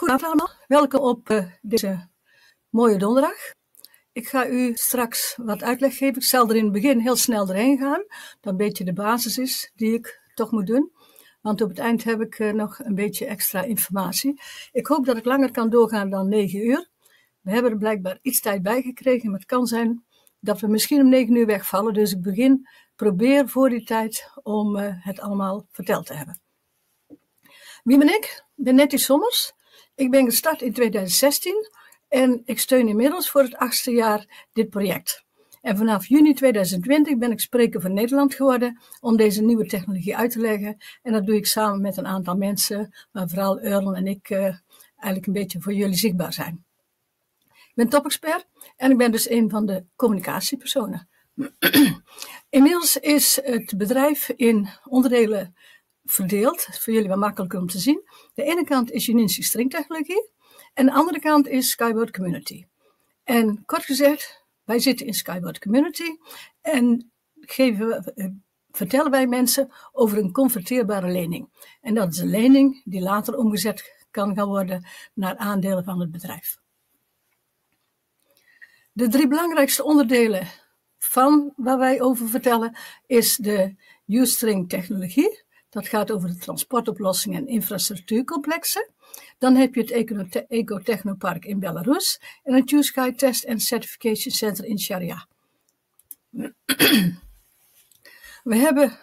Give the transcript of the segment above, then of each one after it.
Goedenavond allemaal, welkom op uh, deze mooie donderdag. Ik ga u straks wat uitleg geven. Ik zal er in het begin heel snel doorheen gaan, dat een beetje de basis is die ik toch moet doen. Want op het eind heb ik uh, nog een beetje extra informatie. Ik hoop dat ik langer kan doorgaan dan 9 uur. We hebben er blijkbaar iets tijd bij gekregen, maar het kan zijn dat we misschien om 9 uur wegvallen. Dus ik begin, probeer voor die tijd om uh, het allemaal verteld te hebben. Wie ben ik? Ik ben Nettie Sommers. Ik ben gestart in 2016 en ik steun inmiddels voor het achtste jaar dit project. En vanaf juni 2020 ben ik spreker van Nederland geworden om deze nieuwe technologie uit te leggen. En dat doe ik samen met een aantal mensen, maar vooral Earl en ik uh, eigenlijk een beetje voor jullie zichtbaar zijn. Ik ben topexpert en ik ben dus een van de communicatiepersonen. Inmiddels is het bedrijf in onderdelen verdeeld. Voor jullie wat makkelijker om te zien. De ene kant is Uninsky stringtechnologie en de andere kant is Skyward Community. En kort gezegd, wij zitten in Skyward Community en geven, eh, vertellen wij mensen over een converteerbare lening. En dat is een lening die later omgezet kan gaan worden naar aandelen van het bedrijf. De drie belangrijkste onderdelen van waar wij over vertellen is de Ustring technologie. Dat gaat over de transportoplossingen en infrastructuurcomplexen. Dan heb je het Ecotechnopark in Belarus en het USky Test and Certification Center in Sharia. We hebben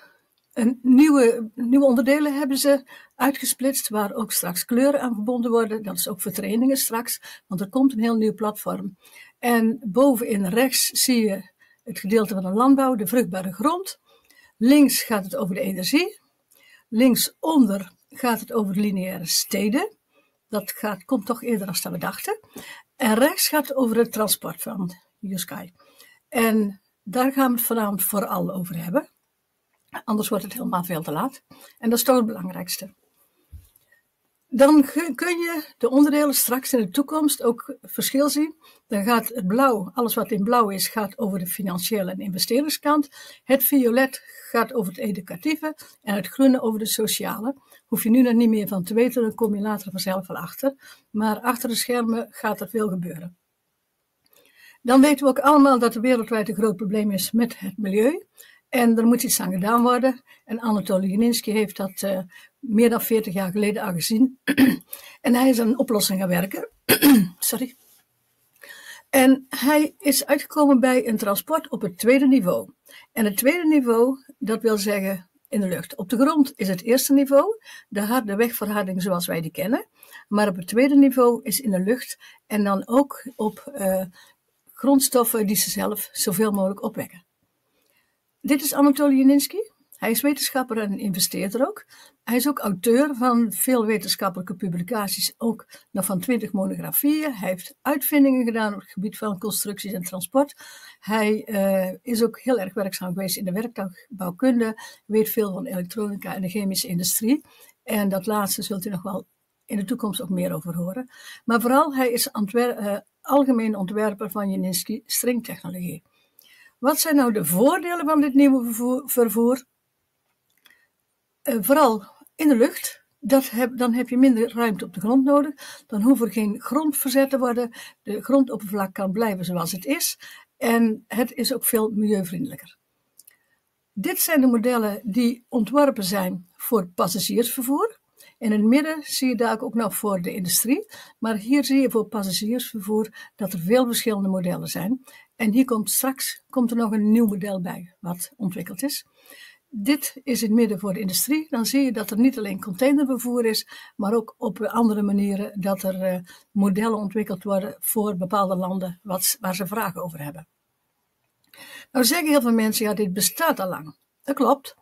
een nieuwe, nieuwe onderdelen hebben ze uitgesplitst, waar ook straks kleuren aan verbonden worden. Dat is ook voor trainingen straks, want er komt een heel nieuw platform. En bovenin rechts zie je het gedeelte van de landbouw, de vruchtbare grond. Links gaat het over de energie. Linksonder gaat het over lineaire steden. Dat gaat, komt toch eerder als we dachten. En rechts gaat het over het transport van USky. En daar gaan we het vanavond vooral over hebben. Anders wordt het helemaal veel te laat. En dat is toch het belangrijkste. Dan kun je de onderdelen straks in de toekomst ook verschil zien. Dan gaat het blauw, alles wat in blauw is, gaat over de financiële en investeringskant. Het violet gaat over het educatieve en het groene over de sociale. Hoef je nu nog niet meer van te weten, dan kom je later vanzelf wel achter. Maar achter de schermen gaat er veel gebeuren. Dan weten we ook allemaal dat er wereldwijd een groot probleem is met het milieu. En er moet iets aan gedaan worden. En Anatoly Janinsky heeft dat uh, meer dan 40 jaar geleden al gezien. en hij is een oplossing gaan werken. Sorry. En hij is uitgekomen bij een transport op het tweede niveau. En het tweede niveau, dat wil zeggen in de lucht. Op de grond is het eerste niveau, de harde wegverharding zoals wij die kennen. Maar op het tweede niveau is in de lucht en dan ook op uh, grondstoffen die ze zelf zoveel mogelijk opwekken. Dit is Anatoly Janinsky. Hij is wetenschapper en investeerder ook. Hij is ook auteur van veel wetenschappelijke publicaties, ook nog van twintig monografieën. Hij heeft uitvindingen gedaan op het gebied van constructies en transport. Hij uh, is ook heel erg werkzaam geweest in de werktuigbouwkunde, weet veel van elektronica en de chemische industrie. En dat laatste zult u nog wel in de toekomst ook meer over horen. Maar vooral, hij is Antwer uh, algemeen ontwerper van Janinsky stringtechnologie. Wat zijn nou de voordelen van dit nieuwe vervoer? Uh, vooral in de lucht. Dat heb, dan heb je minder ruimte op de grond nodig. Dan hoeft er geen grond verzet te worden. De grondoppervlak kan blijven zoals het is. En het is ook veel milieuvriendelijker. Dit zijn de modellen die ontworpen zijn voor passagiersvervoer. In het midden zie je daar ook nog voor de industrie. Maar hier zie je voor passagiersvervoer dat er veel verschillende modellen zijn. En hier komt straks komt er nog een nieuw model bij wat ontwikkeld is. Dit is het midden voor de industrie. Dan zie je dat er niet alleen containervervoer is, maar ook op andere manieren dat er uh, modellen ontwikkeld worden voor bepaalde landen wat, waar ze vragen over hebben. Nou zeggen heel veel mensen, ja dit bestaat al lang. Dat klopt,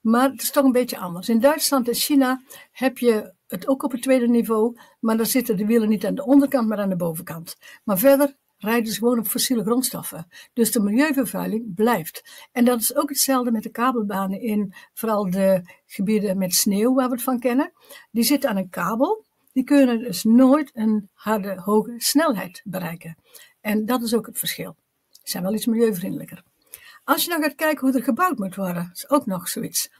maar het is toch een beetje anders. In Duitsland en China heb je het ook op het tweede niveau, maar dan zitten de wielen niet aan de onderkant, maar aan de bovenkant. Maar verder rijden ze gewoon op fossiele grondstoffen. Dus de milieuvervuiling blijft. En dat is ook hetzelfde met de kabelbanen in vooral de gebieden met sneeuw waar we het van kennen. Die zitten aan een kabel. Die kunnen dus nooit een harde, hoge snelheid bereiken. En dat is ook het verschil. Ze zijn wel iets milieuvriendelijker. Als je nou gaat kijken hoe er gebouwd moet worden, is ook nog zoiets.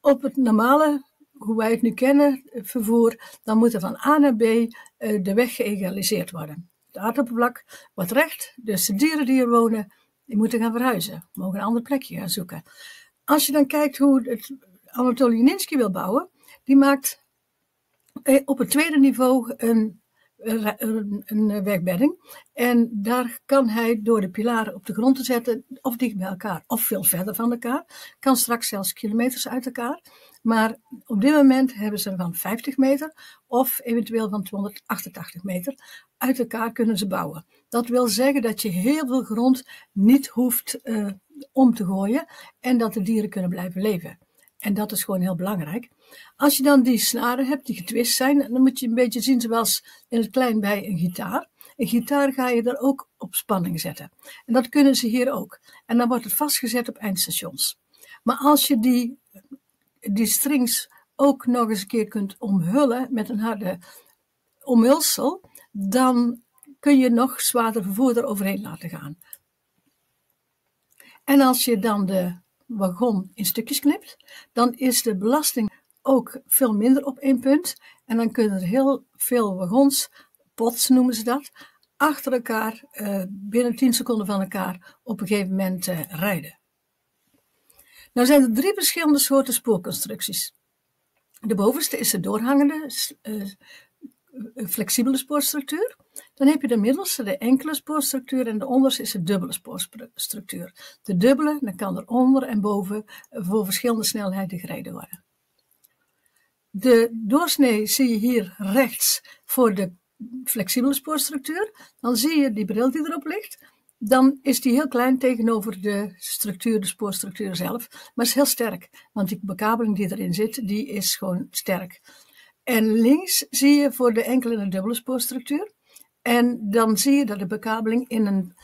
Op het normale hoe wij het nu kennen, vervoer, dan moet er van A naar B uh, de weg geëgaliseerd worden. Het aardoppervlak wordt recht, dus de dieren die er wonen, die moeten gaan verhuizen, mogen een ander plekje gaan zoeken. Als je dan kijkt hoe het Anatoly Janinsky wil bouwen, die maakt op het tweede niveau een een, een wegbedding. En daar kan hij door de pilaren op de grond te zetten, of dicht bij elkaar, of veel verder van elkaar. Kan straks zelfs kilometers uit elkaar. Maar op dit moment hebben ze van 50 meter of eventueel van 288 meter. Uit elkaar kunnen ze bouwen. Dat wil zeggen dat je heel veel grond niet hoeft uh, om te gooien en dat de dieren kunnen blijven leven. En dat is gewoon heel belangrijk. Als je dan die snaren hebt die getwist zijn, dan moet je een beetje zien zoals in het klein bij een gitaar. Een gitaar ga je er ook op spanning zetten. En dat kunnen ze hier ook. En dan wordt het vastgezet op eindstations. Maar als je die, die strings ook nog eens een keer kunt omhullen met een harde omhulsel, dan kun je nog zwaarder vervoer eroverheen laten gaan. En als je dan de wagon in stukjes knipt, dan is de belasting ook veel minder op één punt. En dan kunnen er heel veel wagons, pots noemen ze dat, achter elkaar, uh, binnen 10 seconden van elkaar, op een gegeven moment uh, rijden. Nou zijn er drie verschillende soorten spoorconstructies. De bovenste is de doorhangende, uh, flexibele spoorstructuur. Dan heb je de middelste, de enkele spoorstructuur, en de onderste is de dubbele spoorstructuur. De dubbele, dan kan er onder en boven voor verschillende snelheden gereden worden. De doorsnee zie je hier rechts voor de flexibele spoorstructuur. Dan zie je die bril die erop ligt. Dan is die heel klein tegenover de structuur, de spoorstructuur zelf. Maar is heel sterk, want die bekabeling die erin zit, die is gewoon sterk. En links zie je voor de enkele en dubbele spoorstructuur. En dan zie je dat de bekabeling in een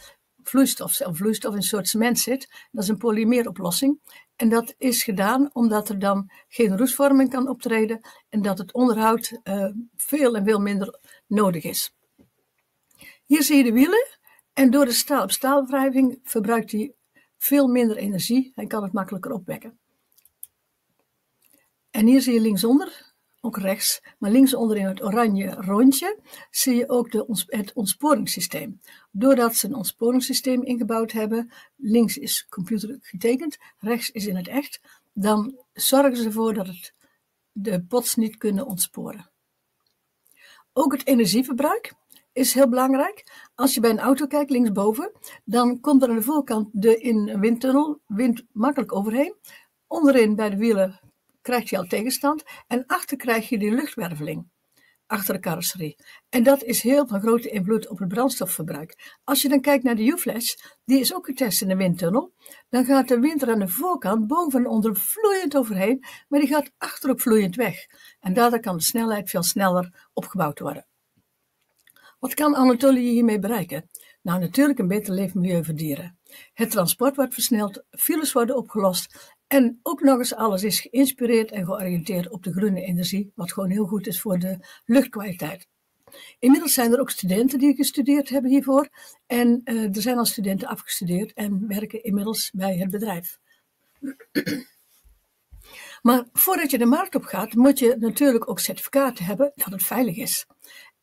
vloeistof, of vloeistof in een soort cement zit. Dat is een polymeeroplossing. En dat is gedaan omdat er dan geen roestvorming kan optreden en dat het onderhoud uh, veel en veel minder nodig is. Hier zie je de wielen en door de staal op staalwrijving verbruikt hij veel minder energie en kan het makkelijker opwekken. En hier zie je linksonder ook rechts, maar linksonder in het oranje rondje, zie je ook de, het ontsporingssysteem. Doordat ze een ontsporingssysteem ingebouwd hebben, links is computer getekend, rechts is in het echt, dan zorgen ze ervoor dat het, de pots niet kunnen ontsporen. Ook het energieverbruik is heel belangrijk. Als je bij een auto kijkt, linksboven, dan komt er aan de voorkant de in windtunnel wind makkelijk overheen. Onderin bij de wielen krijg je al tegenstand. En achter krijg je die luchtwerveling. Achter de carrosserie. En dat is heel van grote invloed op het brandstofverbruik. Als je dan kijkt naar de U-flash, die is ook getest in de windtunnel. Dan gaat de wind er aan de voorkant boven en onder vloeiend overheen, maar die gaat achterop vloeiend weg. En daardoor kan de snelheid veel sneller opgebouwd worden. Wat kan Anatolië hiermee bereiken? Nou, natuurlijk een beter leefmilieu voor dieren. Het transport wordt versneld, files worden opgelost en ook nog eens alles is geïnspireerd en georiënteerd op de groene energie, wat gewoon heel goed is voor de luchtkwaliteit. Inmiddels zijn er ook studenten die gestudeerd hebben hiervoor. En uh, er zijn al studenten afgestudeerd en werken inmiddels bij het bedrijf. Maar voordat je de markt op gaat, moet je natuurlijk ook certificaten hebben dat het veilig is.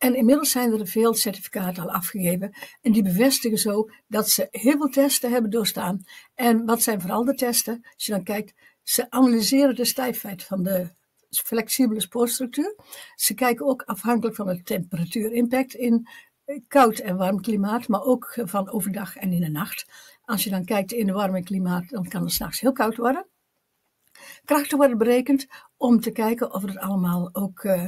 En inmiddels zijn er veel certificaten al afgegeven. En die bevestigen zo dat ze heel veel testen hebben doorstaan. En wat zijn vooral de testen? Als je dan kijkt, ze analyseren de stijfheid van de flexibele spoorstructuur. Ze kijken ook afhankelijk van de temperatuurimpact in koud en warm klimaat, maar ook van overdag en in de nacht. Als je dan kijkt in de warme klimaat, dan kan het s'nachts heel koud worden. Krachten worden berekend om te kijken of het allemaal ook uh,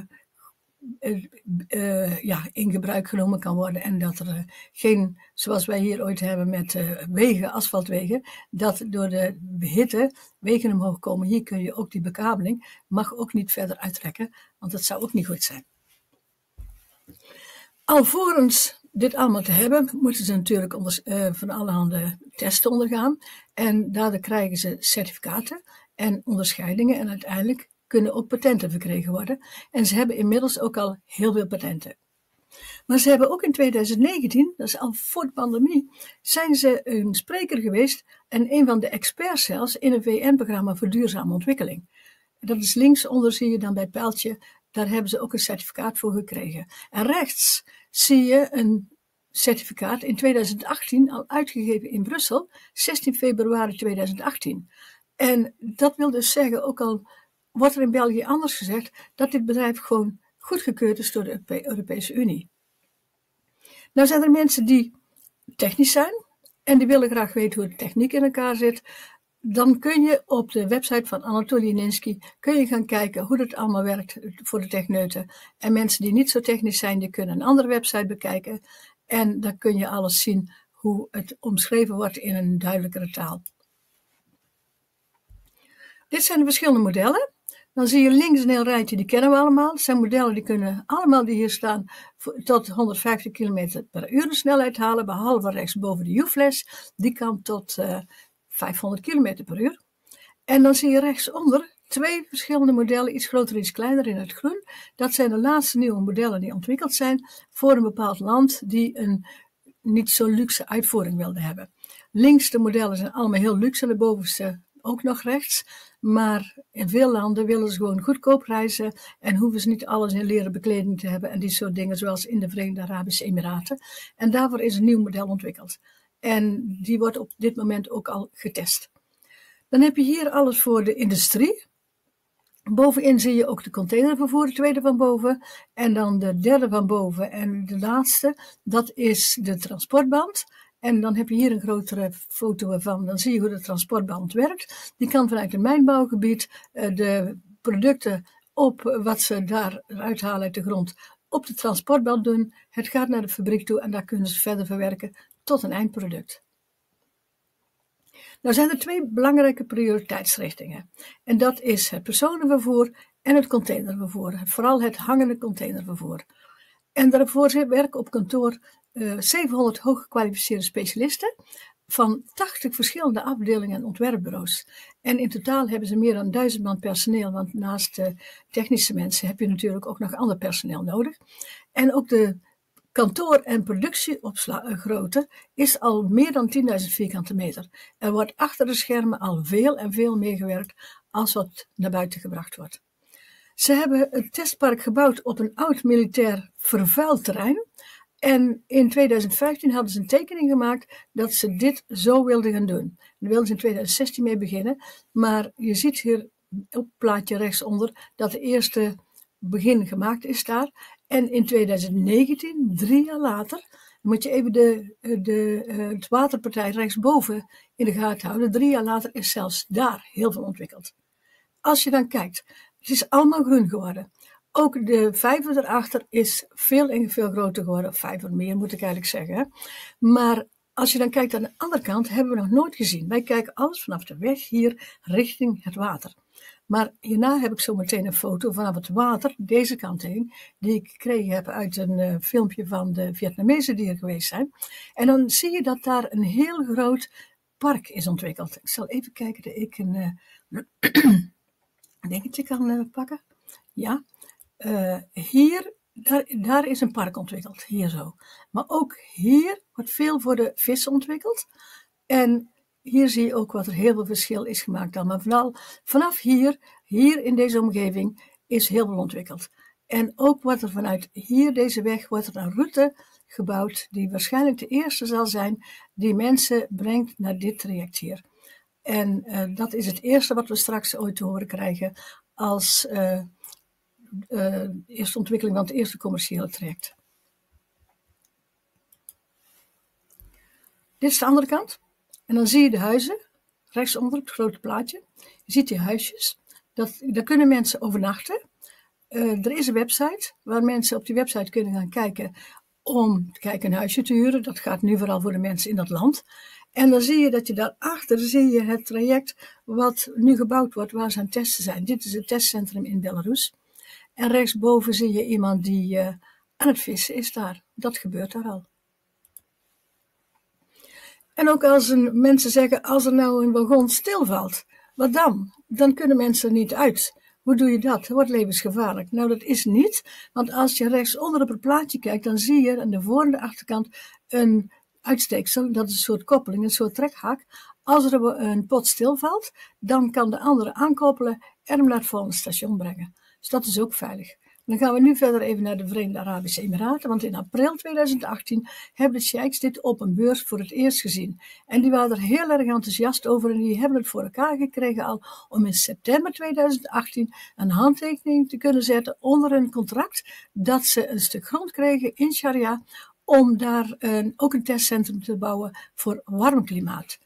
uh, ja, in gebruik genomen kan worden. En dat er uh, geen, zoals wij hier ooit hebben met uh, wegen, asfaltwegen, dat door de hitte wegen omhoog komen. Hier kun je ook die bekabeling, mag ook niet verder uittrekken, want dat zou ook niet goed zijn. Alvorens dit allemaal te hebben, moeten ze natuurlijk onder, van allerhande testen ondergaan. En daardoor krijgen ze certificaten en onderscheidingen. En uiteindelijk kunnen ook patenten verkregen worden. En ze hebben inmiddels ook al heel veel patenten. Maar ze hebben ook in 2019, dat is al voor de pandemie, zijn ze een spreker geweest en een van de experts zelfs in een VN-programma voor duurzame ontwikkeling. Dat is linksonder zie je dan bij het pijltje, daar hebben ze ook een certificaat voor gekregen. En rechts zie je een certificaat in 2018 al uitgegeven in Brussel, 16 februari 2018. En dat wil dus zeggen, ook al wordt er in België anders gezegd, dat dit bedrijf gewoon goedgekeurd is door de Europese Unie. Nou zijn er mensen die technisch zijn en die willen graag weten hoe de techniek in elkaar zit. Dan kun je op de website van Anatoly Ninsky kun je gaan kijken hoe dat allemaal werkt voor de techneuten. En mensen die niet zo technisch zijn, die kunnen een andere website bekijken. En dan kun je alles zien hoe het omschreven wordt in een duidelijkere taal. Dit zijn de verschillende modellen. Dan zie je links een heel rijtje, die kennen we allemaal. Het zijn modellen die kunnen allemaal die hier staan tot 150 km per uur de snelheid halen, behalve rechts boven de U-flash. Die kan tot uh, eh, 500 km per uur. En dan zie je rechtsonder twee verschillende modellen, iets groter, iets kleiner in het groen. Dat zijn de laatste nieuwe modellen die ontwikkeld zijn voor een bepaald land die een niet zo luxe uitvoering wilde hebben. Links de modellen zijn allemaal heel luxe en de bovenste ook nog rechts. Maar in veel landen willen ze gewoon goedkoop reizen en hoeven ze niet alles in leren bekleding te hebben en die soort dingen, zoals in de Verenigde Arabische Emiraten. En daarvoor is een nieuw model ontwikkeld. En die wordt op dit moment ook al getest. Dan heb je hier alles voor de industrie. Bovenin zie je ook de containervervoer, de tweede van boven. En dan de derde van boven en de laatste, dat is de transportband. En dan heb je hier een grotere foto van. Dan zie je hoe de transportband werkt. Die kan vanuit een mijnbouwgebied uh, de producten op wat ze daar uithalen uit de grond op de transportband doen. Het gaat naar de fabriek toe en daar kunnen ze verder verwerken tot een eindproduct. Nou zijn er twee belangrijke prioriteitsrichtingen. En dat is het personenvervoer en het containervervoer. Vooral het hangende containervervoer. En daarvoor werken op kantoor 700 eh, hooggekwalificeerde specialisten van 80 verschillende afdelingen en ontwerpbureaus. En in totaal hebben ze meer dan duizend man personeel, want naast de technische mensen heb je natuurlijk ook nog ander personeel nodig. En ook de kantoor- en productiegrootte is al meer dan 10.000 vierkante meter. Er wordt achter de schermen al veel en veel meer gewerkt als wat naar buiten gebracht wordt. Ze hebben het testpark gebouwd op een oud militair vervuild terrein. En in 2015 hadden ze een tekening gemaakt dat ze dit zo wilden gaan doen. Daar wilden ze in 2016 mee beginnen. Maar je ziet hier op plaatje rechtsonder dat de eerste begin gemaakt is daar. En in 2019, drie jaar later, moet je even de, de, uh, het waterpartij rechtsboven in de gaten houden. Drie jaar later is zelfs daar heel veel ontwikkeld. Als je dan kijkt, het is allemaal groen geworden. Ook de vijver erachter is veel en veel groter geworden. Vijver meer moet ik eigenlijk zeggen. Maar als je dan kijkt aan de andere kant, hebben we nog nooit gezien. Wij kijken alles vanaf de weg hier richting het water. Maar hierna heb ik zo meteen een foto vanaf het water, deze kant heen, die ik gekregen heb uit een uh, filmpje van de Vietnamezen die er geweest zijn. En dan zie je dat daar een heel groot park is ontwikkeld. Ik zal even kijken dat ik een uh, dingetje kan uh, pakken. Ja, hier, daar, daar is een park ontwikkeld, hier zo. Maar ook hier wordt veel voor de vis ontwikkeld. En hier zie je ook wat er heel veel verschil is gemaakt dan. Maar vooral vanaf hier, hier in deze omgeving, is heel veel ontwikkeld. En ook wordt er vanuit hier, deze weg, wordt er een route gebouwd die waarschijnlijk de eerste zal zijn die mensen brengt naar dit traject hier. En uh, dat is het eerste wat we straks ooit te horen krijgen als uh, eerste ontwikkeling van het eerste commerciële traject. Dit is de andere kant. En dan zie je de huizen, rechtsonder het grote plaatje. Je ziet die huisjes. Dat, daar kunnen mensen overnachten. Er is een website waar mensen op die website kunnen gaan kijken om te kijken een huisje te huren. Dat gaat nu vooral voor de mensen in dat land. En dan zie je dat je daarachter zie je het traject wat nu gebouwd wordt, waar ze aan testen zijn. Dit is het testcentrum in Belarus. En rechtsboven zie je iemand die uh, aan het vissen is daar. Dat gebeurt daar al. En ook als mensen zeggen, als er nou een wagon stilvalt, wat dan? Dan kunnen mensen niet uit. Hoe doe je dat? Dat wordt levensgevaarlijk. Nou, dat is niet, want als je rechtsonder op het plaatje kijkt, dan zie je aan de voor- en de achterkant een uitsteeksel, dat is een soort koppeling, een soort trekhaak. Als er een pot stilvalt, dan kan de andere aankoppelen en hem naar het volgende station brengen. Dus dat is ook veilig. Dan gaan we nu verder even naar de Verenigde Arabische Emiraten, want in april 2018 hebben de sheiks dit op een beurs voor het eerst gezien. En die waren er heel erg enthousiast over en die hebben het voor elkaar gekregen al om in september 2018 een handtekening te kunnen zetten onder een contract dat ze een stuk grond kregen in Sharia om daar een, ook een testcentrum te bouwen voor warm klimaat.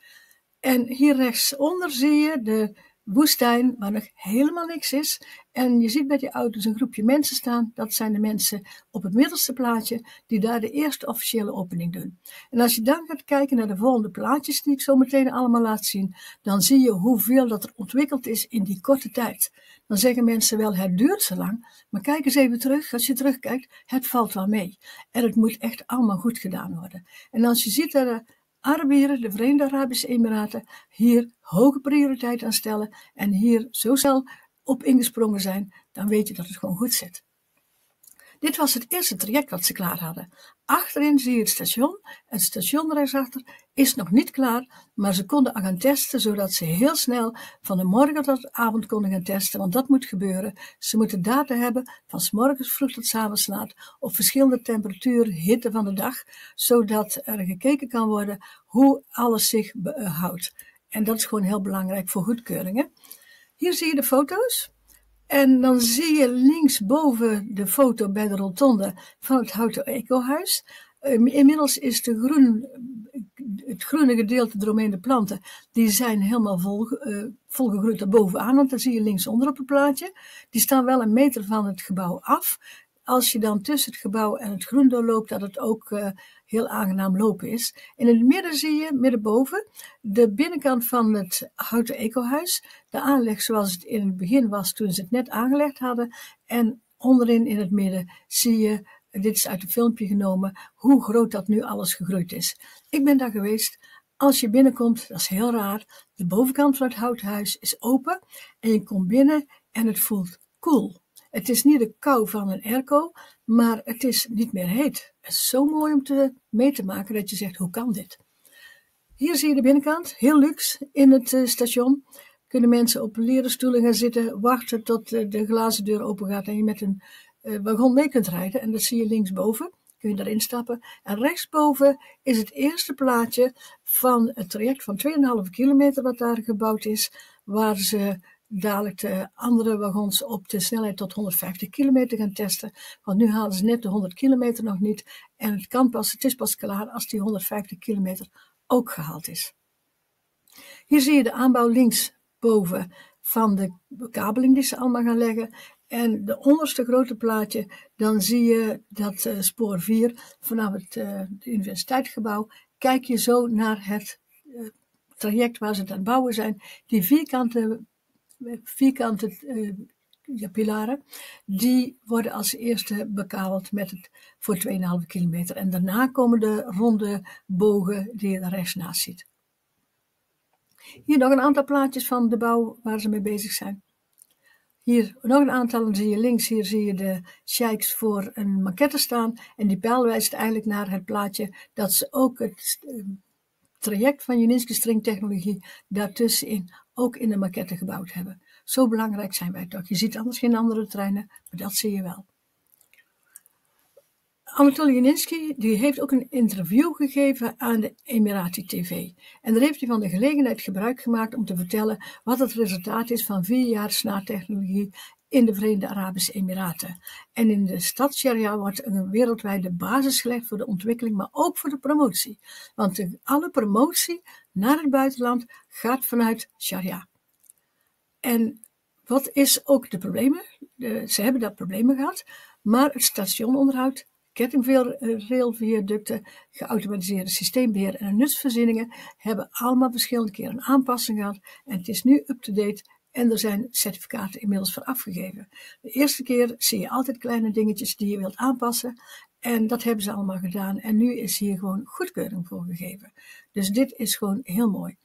En hier rechtsonder zie je de woestijn waar nog helemaal niks is. En je ziet bij die auto's een groepje mensen staan. Dat zijn de mensen op het middelste plaatje die daar de eerste officiële opening doen. En als je dan gaat kijken naar de volgende plaatjes die ik zo meteen allemaal laat zien, dan zie je hoeveel dat er ontwikkeld is in die korte tijd. Dan zeggen mensen wel, het duurt zo lang, maar kijk eens even terug. Als je terugkijkt, het valt wel mee. En het moet echt allemaal goed gedaan worden. En als je ziet dat Arabieren, de Verenigde Arabische Emiraten, hier hoge prioriteit aan stellen en hier zo snel op ingesprongen zijn, dan weet je dat het gewoon goed zit. Dit was het eerste traject wat ze klaar hadden. Achterin zie je het station. Het station rechtsachter is nog niet klaar, maar ze konden gaan testen, zodat ze heel snel van de morgen tot de avond konden gaan testen, want dat moet gebeuren. Ze moeten data hebben van s morgens vroeg tot s avonds laat op verschillende temperaturen, hitte van de dag, zodat er gekeken kan worden hoe alles zich houdt. En dat is gewoon heel belangrijk voor goedkeuringen. Hier zie je de foto's. En dan zie je linksboven de foto bij de rotonde van het Houten Ecohuis. Ehm, inmiddels is de groen, het groene gedeelte eromheen de planten, die zijn helemaal vol, uh, volgegroeid daarbovenaan, want dat zie je linksonder op het plaatje. Die staan wel een meter van het gebouw af. Als je dan tussen het gebouw en het groen doorloopt, dat het ook uh, heel aangenaam lopen is. In het midden zie je, middenboven, de binnenkant van het houten ecohuis. De aanleg zoals het in het begin was toen ze het net aangelegd hadden. En onderin in het midden zie je, dit is uit een filmpje genomen, hoe groot dat nu alles gegroeid is. Ik ben daar geweest. Als je binnenkomt, dat is heel raar, de bovenkant van het houten huis is open en je komt binnen en het voelt koel. Het is niet de kou van een airco, maar het is niet meer heet. Het is zo mooi om te, mee te maken dat je zegt, hoe kan dit? Hier zie je de binnenkant, heel luxe in het uh, station. Kunnen mensen op leren stoelen gaan zitten, wachten tot uh, de glazen deur open gaat en je met een uh, wagon mee kunt rijden. En dat zie je linksboven. Kun je daarin stappen. En rechtsboven is het eerste plaatje van het traject van 2,5 kilometer wat daar gebouwd is. Waar ze dadelijk de andere wagons op de snelheid tot 150 kilometer gaan testen. Want nu halen ze net de 100 kilometer nog niet. En het kan pas, het is pas klaar als die 150 kilometer ook gehaald is. Hier zie je de aanbouw linksboven van de kabeling die ze allemaal gaan leggen. En de onderste grote plaatje, dan zie je dat uh, spoor 4 vanaf het uh, universiteitsgebouw. Kijk je zo naar het uh, traject waar ze aan het bouwen zijn. Die vierkante vierkante uh, ja, pilaren, die worden als eerste bekabeld met het voor 2,5 kilometer. En daarna komen de ronde bogen die je daar rechts naast ziet. Hier nog een aantal plaatjes van de bouw waar ze mee bezig zijn. Hier nog een aantal, zie je links, hier zie je de sheiks voor een maquette staan. En die pijl wijst eigenlijk naar het plaatje dat ze ook het uh, traject van Juninsky stringtechnologie daartussenin ook in de maquette gebouwd hebben. Zo belangrijk zijn wij toch. Je ziet anders geen andere treinen, maar dat zie je wel. Anatoly Janinsky die heeft ook een interview gegeven aan de Emirati TV. En daar heeft hij van de gelegenheid gebruik gemaakt om te vertellen wat het resultaat is van vier jaar snaartechnologie in de Verenigde Arabische Emiraten. En in de stad Sharia wordt een wereldwijde basis gelegd voor de ontwikkeling, maar ook voor de promotie. Want alle promotie naar het buitenland gaat vanuit Sharia. En wat is ook de problemen? ze hebben dat problemen gehad, maar het stationonderhoud, kettingrailviaducten, geautomatiseerde systeembeheer en nutsvoorzieningen hebben allemaal verschillende keren een aanpassing gehad. En het is nu up-to-date en er zijn certificaten inmiddels voor afgegeven. De eerste keer zie je altijd kleine dingetjes die je wilt aanpassen. En dat hebben ze allemaal gedaan. En nu is hier gewoon goedkeuring voor gegeven. Dus dit is gewoon heel mooi.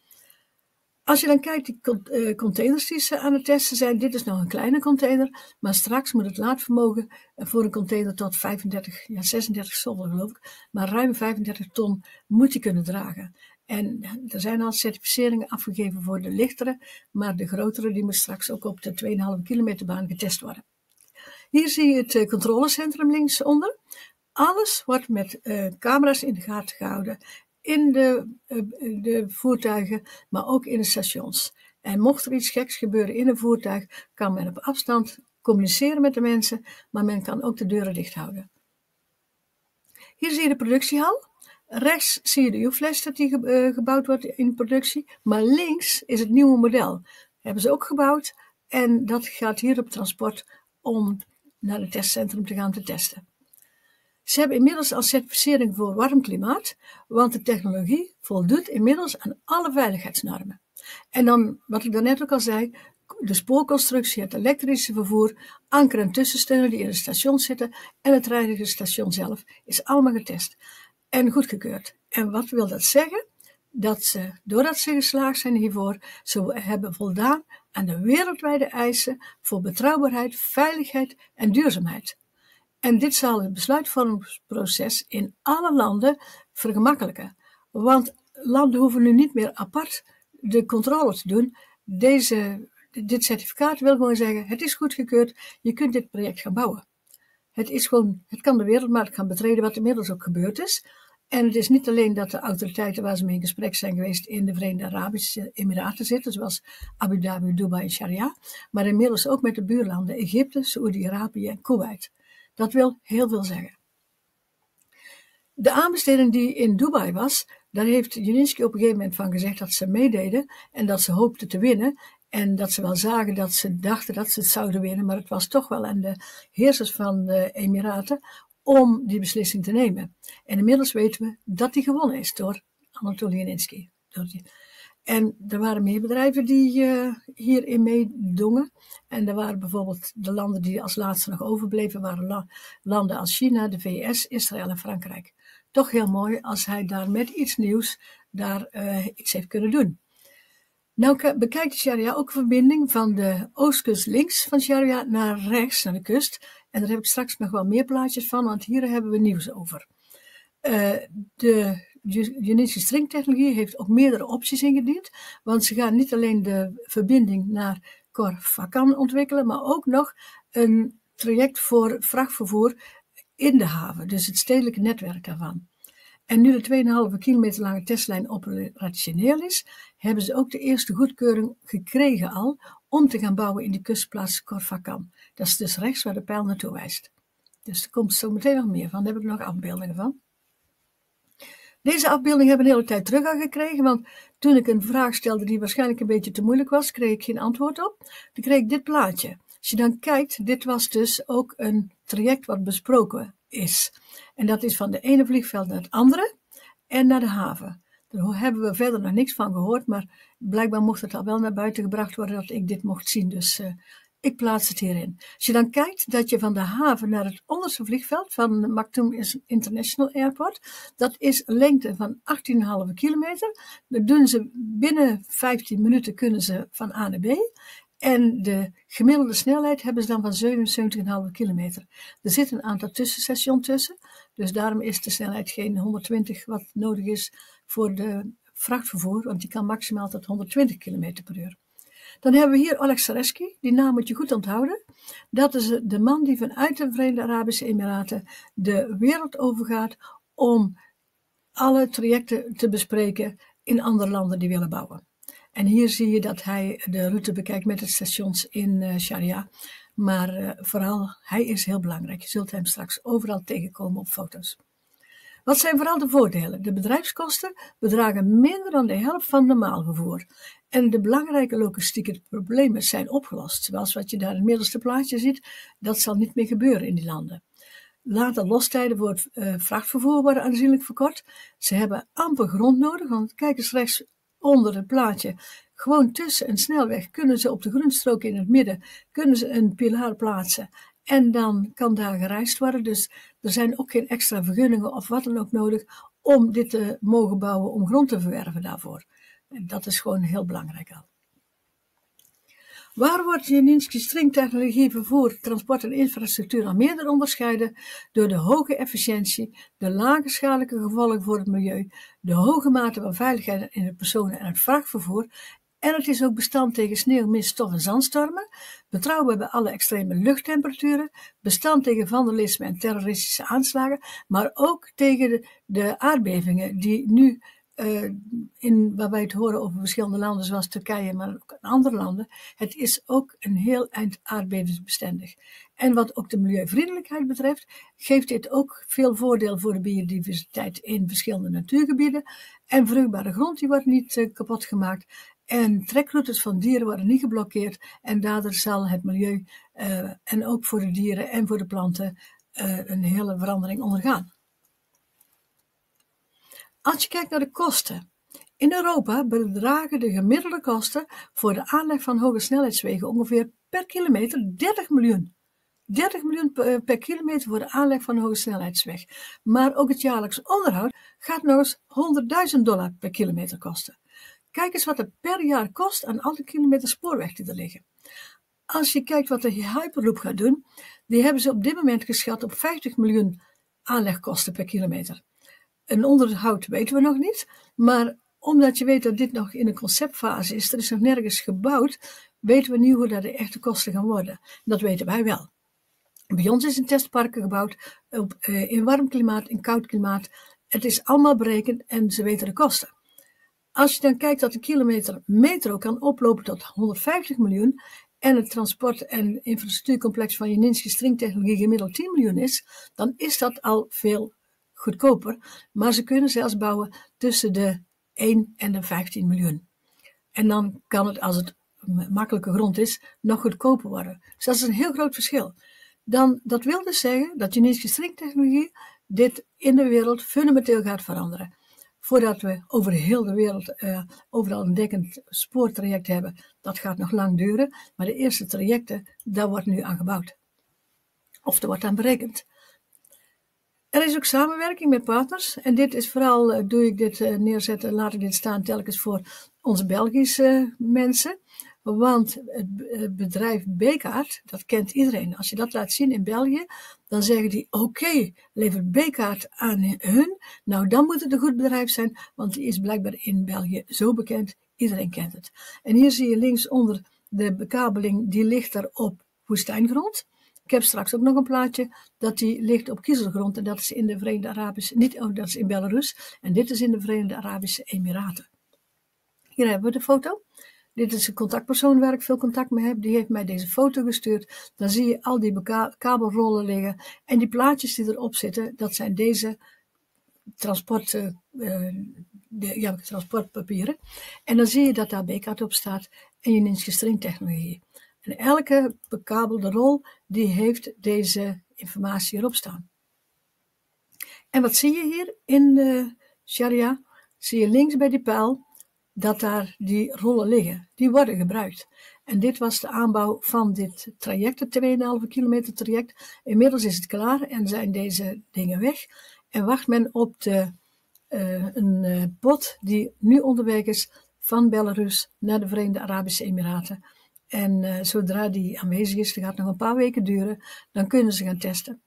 Als je dan kijkt, die eh, containers die ze aan het testen zijn, dit is nog een kleine container, maar straks moet het laadvermogen eh, voor een container tot 35, ja 36 zoveel geloof ik, maar ruim 35 ton moet die kunnen dragen. En er zijn al certificeringen afgegeven voor de lichtere, maar de grotere die moet straks ook op de 2,5 kilometer baan getest worden. Hier zie je het controlecentrum linksonder. Alles wordt met uh, camera's in de gaten gehouden in de, uh, de voertuigen, maar ook in de stations. En mocht er iets geks gebeuren in een voertuig, kan men op afstand communiceren met de mensen, maar men kan ook de deuren dicht houden. Hier zie je de productiehal. Rechts zie je de U-fles dat die uh, gebouwd wordt in productie, maar links is het nieuwe model. hebben ze ook gebouwd en dat gaat hier op transport om naar het testcentrum te gaan te testen. Ze hebben inmiddels al certificering voor warm klimaat, want de technologie voldoet inmiddels aan alle veiligheidsnormen. En dan, wat ik daarnet ook al zei, de spoorconstructie, het elektrische vervoer, anker- en tussensteunen die in het station zitten en het reinigerstation zelf, is allemaal getest en goedgekeurd. En wat wil dat zeggen? Dat ze, doordat ze geslaagd zijn hiervoor, ze hebben voldaan aan de wereldwijde eisen voor betrouwbaarheid, veiligheid en duurzaamheid. En dit zal het besluitvormingsproces in alle landen vergemakkelijken. Want landen hoeven nu niet meer apart de controle te doen. Deze, dit certificaat wil gewoon zeggen: het is goedgekeurd, je kunt dit project gaan bouwen. Het, is gewoon, het kan de wereldmarkt gaan betreden, wat inmiddels ook gebeurd is. En het is niet alleen dat de autoriteiten waar ze mee in gesprek zijn geweest in de Verenigde Arabische Emiraten zitten, zoals Abu Dhabi, Dubai en Sharia, maar inmiddels ook met de buurlanden Egypte, Saoedi-Arabië en Kuwait. Dat wil heel veel zeggen. De aanbesteding die in Dubai was, daar heeft Juninsky op een gegeven moment van gezegd dat ze meededen en dat ze hoopten te winnen. En dat ze wel zagen dat ze dachten dat ze het zouden winnen, maar het was toch wel aan de heersers van de Emiraten om die beslissing te nemen. En inmiddels weten we dat die gewonnen is door Anatoly Juninsky. En er waren meer bedrijven die uh, hierin meedongen. En er waren bijvoorbeeld de landen die als laatste nog overbleven, waren landen als China, de VS, Israël en Frankrijk. Toch heel mooi als hij daar met iets nieuws daar uh, iets heeft kunnen doen. Nou bekijkt Sharia ook een verbinding van de oostkust links van Sharia naar rechts, naar de kust. En daar heb ik straks nog wel meer plaatjes van, want hier hebben we nieuws over. Uh, de Genetische stringtechnologie heeft ook meerdere opties ingediend, want ze gaan niet alleen de verbinding naar Corfacan ontwikkelen, maar ook nog een traject voor vrachtvervoer in de haven, dus het stedelijke netwerk daarvan. En nu de 2,5 kilometer lange testlijn operationeel is, hebben ze ook de eerste goedkeuring gekregen al om te gaan bouwen in de kustplaats Corfacan. Dat is dus rechts waar de pijl naartoe wijst. Dus er komt zo meteen nog meer van, daar heb ik nog afbeeldingen van. Deze afbeelding hebben we een hele tijd terug al gekregen, want toen ik een vraag stelde die waarschijnlijk een beetje te moeilijk was, kreeg ik geen antwoord op. Toen kreeg ik dit plaatje. Als je dan kijkt, dit was dus ook een traject wat besproken is. En dat is van de ene vliegveld naar het andere en naar de haven. Daar hebben we verder nog niks van gehoord, maar blijkbaar mocht het al wel naar buiten gebracht worden dat ik dit mocht zien. Dus uh, ik plaats het hierin. Als je dan kijkt dat je van de haven naar het onderste vliegveld van Maktoum International Airport, dat is een lengte van 18,5 kilometer. Dat doen ze binnen 15 minuten kunnen ze van A naar B. En de gemiddelde snelheid hebben ze dan van 77,5 kilometer. Er zit een aantal tussenstations tussen, dus daarom is de snelheid geen 120 wat nodig is voor de vrachtvervoer, want die kan maximaal tot 120 km per uur. Dan hebben we hier Alex Sareski, die naam moet je goed onthouden. Dat is de man die vanuit de Verenigde Arabische Emiraten de wereld overgaat om alle trajecten te bespreken in andere landen die willen bouwen. En hier zie je dat hij de route bekijkt met de stations in uh, Sharia. Maar uh, vooral, hij is heel belangrijk. Je zult hem straks overal tegenkomen op foto's. Wat zijn vooral de voordelen? De bedrijfskosten bedragen minder dan de helft van normaal vervoer. En de belangrijke logistieke problemen zijn opgelost. Zoals wat je daar in het middelste plaatje ziet, dat zal niet meer gebeuren in die landen. Later lostijden voor het uh, vrachtvervoer worden aanzienlijk verkort. Ze hebben amper grond nodig, want kijk eens rechts onder het plaatje. Gewoon tussen een snelweg kunnen ze op de groenstrook in het midden kunnen ze een pilaar plaatsen. En dan kan daar gereisd worden. Dus er zijn ook geen extra vergunningen of wat dan ook nodig om dit te mogen bouwen, om grond te verwerven daarvoor. En dat is gewoon heel belangrijk al. Waar wordt Janinski stringtechnologie vervoer, transport en infrastructuur al meerder onderscheiden? Door de hoge efficiëntie, de lage schadelijke gevolgen voor het milieu, de hoge mate van veiligheid in het personen- en het vrachtvervoer. En het is ook bestand tegen sneeuw, mist, stof en zandstormen, betrouwbaar bij alle extreme luchttemperaturen, bestand tegen vandalisme en terroristische aanslagen, maar ook tegen de, de aardbevingen die nu uh, in, waar wij het horen over verschillende landen zoals Turkije, maar ook andere landen. Het is ook een heel eind aardbevingsbestendig. En wat ook de milieuvriendelijkheid betreft, geeft dit ook veel voordeel voor de biodiversiteit in verschillende natuurgebieden. En vruchtbare grond die wordt niet uh, kapot gemaakt. En trekroutes van dieren worden niet geblokkeerd. En daardoor zal het milieu uh, en ook voor de dieren en voor de planten een hele verandering ondergaan. Als je kijkt naar de kosten. In Europa bedragen de gemiddelde kosten voor de aanleg van hoge snelheidswegen ongeveer per kilometer 30 miljoen. 30 miljoen per kilometer voor de aanleg van hoge snelheidsweg. Maar ook het jaarlijks onderhoud gaat nog eens 100.000 dollar per kilometer kosten. Kijk eens wat het per jaar kost aan alle kilometer spoorweg die er liggen. Als je kijkt wat de Hyperloop gaat doen, die hebben ze op dit moment geschat op 50 miljoen aanlegkosten per kilometer. Een onderhoud weten we nog niet, maar omdat je weet dat dit nog in een conceptfase is, er is nog nergens gebouwd, weten we niet hoe dat de echte kosten gaan worden. Dat weten wij wel. Bij ons is een testparken gebouwd op, uh, in warm klimaat, in koud klimaat. Het is allemaal berekend en ze weten de kosten. Als je dan kijkt dat de kilometer metro kan oplopen tot 150 miljoen en het transport- en infrastructuurcomplex van Janinski stringtechnologie gemiddeld 10 miljoen is, dan is dat al veel goedkoper, maar ze kunnen zelfs bouwen tussen de 1 en de 15 miljoen. En dan kan het, als het makkelijke grond is, nog goedkoper worden. Dus dat is een heel groot verschil. Dan, dat wil dus zeggen dat genetische stringtechnologie dit in de wereld fundamenteel gaat veranderen. Voordat we over heel de wereld uh, overal een dekkend spoortraject hebben, dat gaat nog lang duren. Maar de eerste trajecten, daar wordt nu aan gebouwd. Of er wordt aan berekend. Er is ook samenwerking met partners. En dit is vooral, uh, doe ik dit uh, neerzetten, laat ik dit staan telkens voor onze Belgische mensen. Want het bedrijf Bekaart, dat kent iedereen. Als je dat laat zien in België, dan zeggen die: Oké, okay, levert Bekaart aan hun. Nou, dan moet het een goed bedrijf zijn, want die is blijkbaar in België zo bekend. Iedereen kent het. En hier zie je linksonder de bekabeling, die ligt daar op woestijngrond. Ik heb straks ook nog een plaatje dat die ligt op kiezelgrond en dat is in de Verenigde Arabische, niet, oh, dat is in Belarus en dit is in de Verenigde Arabische Emiraten. Hier hebben we de foto. Dit is een contactpersoon waar ik veel contact mee heb. Die heeft mij deze foto gestuurd. Dan zie je al die kabelrollen liggen. En die plaatjes die erop zitten, dat zijn deze transport, uh, de, ja, transportpapieren. En dan zie je dat daar BKAT op staat en je stringtechnologie. En elke bekabelde rol die heeft deze informatie erop staan. En wat zie je hier in de Sharia? Zie je links bij die pijl dat daar die rollen liggen. Die worden gebruikt. En dit was de aanbouw van dit traject, het 2,5 kilometer traject. Inmiddels is het klaar en zijn deze dingen weg. En wacht men op de, uh, een uh, bot die nu onderweg is van Belarus naar de Verenigde Arabische Emiraten. En uh, zodra die aanwezig is, dat gaat nog een paar weken duren, dan kunnen ze gaan testen.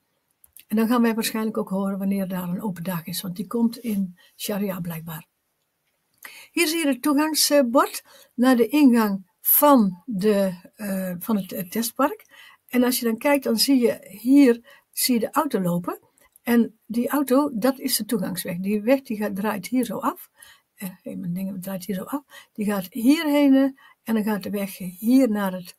En dan gaan wij waarschijnlijk ook horen wanneer daar een open dag is, want die komt in Sharia blijkbaar. Hier zie je het toegangsbord naar de ingang van, de, uh, van het, testpark. En als je dan kijkt, dan zie je hier zie je de auto lopen. En die auto, dat is de toegangsweg. Die weg die gaat, draait hier zo af. Eh, mijn ding draait hier zo af. Die gaat hierheen en dan gaat de weg hier naar het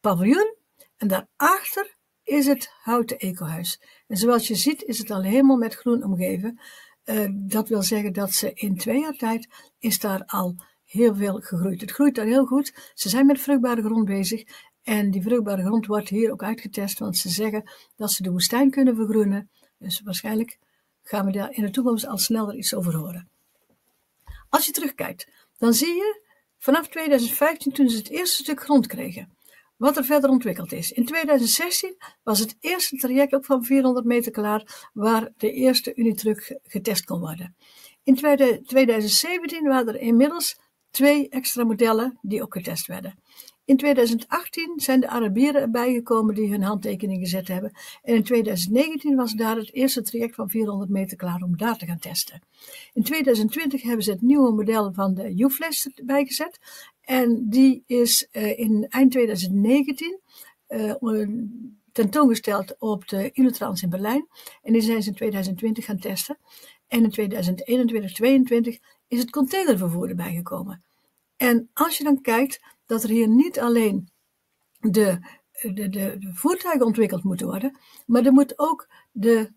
paviljoen. En daarachter is het houten ecohuis. En zoals je ziet is het al helemaal met groen omgeven. Uh, dat wil zeggen dat ze in twee jaar tijd is daar al heel veel gegroeid. Het groeit daar heel goed. Ze zijn met vruchtbare grond bezig. En die vruchtbare grond wordt hier ook uitgetest, want ze zeggen dat ze de woestijn kunnen vergroenen. Dus waarschijnlijk gaan we daar in de toekomst al sneller iets over horen. Als je terugkijkt, dan zie je vanaf 2015 toen ze het eerste stuk grond kregen, wat er verder ontwikkeld is. In 2016 was het eerste traject ook van 400 meter klaar, waar de eerste Unitruck getest kon worden. In 2017 waren er inmiddels twee extra modellen die ook getest werden. In 2018 zijn de Arabieren erbij gekomen die hun handtekening gezet hebben. En in 2019 was daar het eerste traject van 400 meter klaar om daar te gaan testen. In 2020 hebben ze het nieuwe model van de U-flash erbij gezet. En die is uh, in eind 2019 uh, tentoongesteld op de Inutrans in Berlijn. En die zijn ze in 2020 gaan testen. En in 2021, 2022 is het containervervoer erbij gekomen. En als je dan kijkt dat er hier niet alleen de, de, de, voertuigen ontwikkeld moeten worden, maar er moet ook de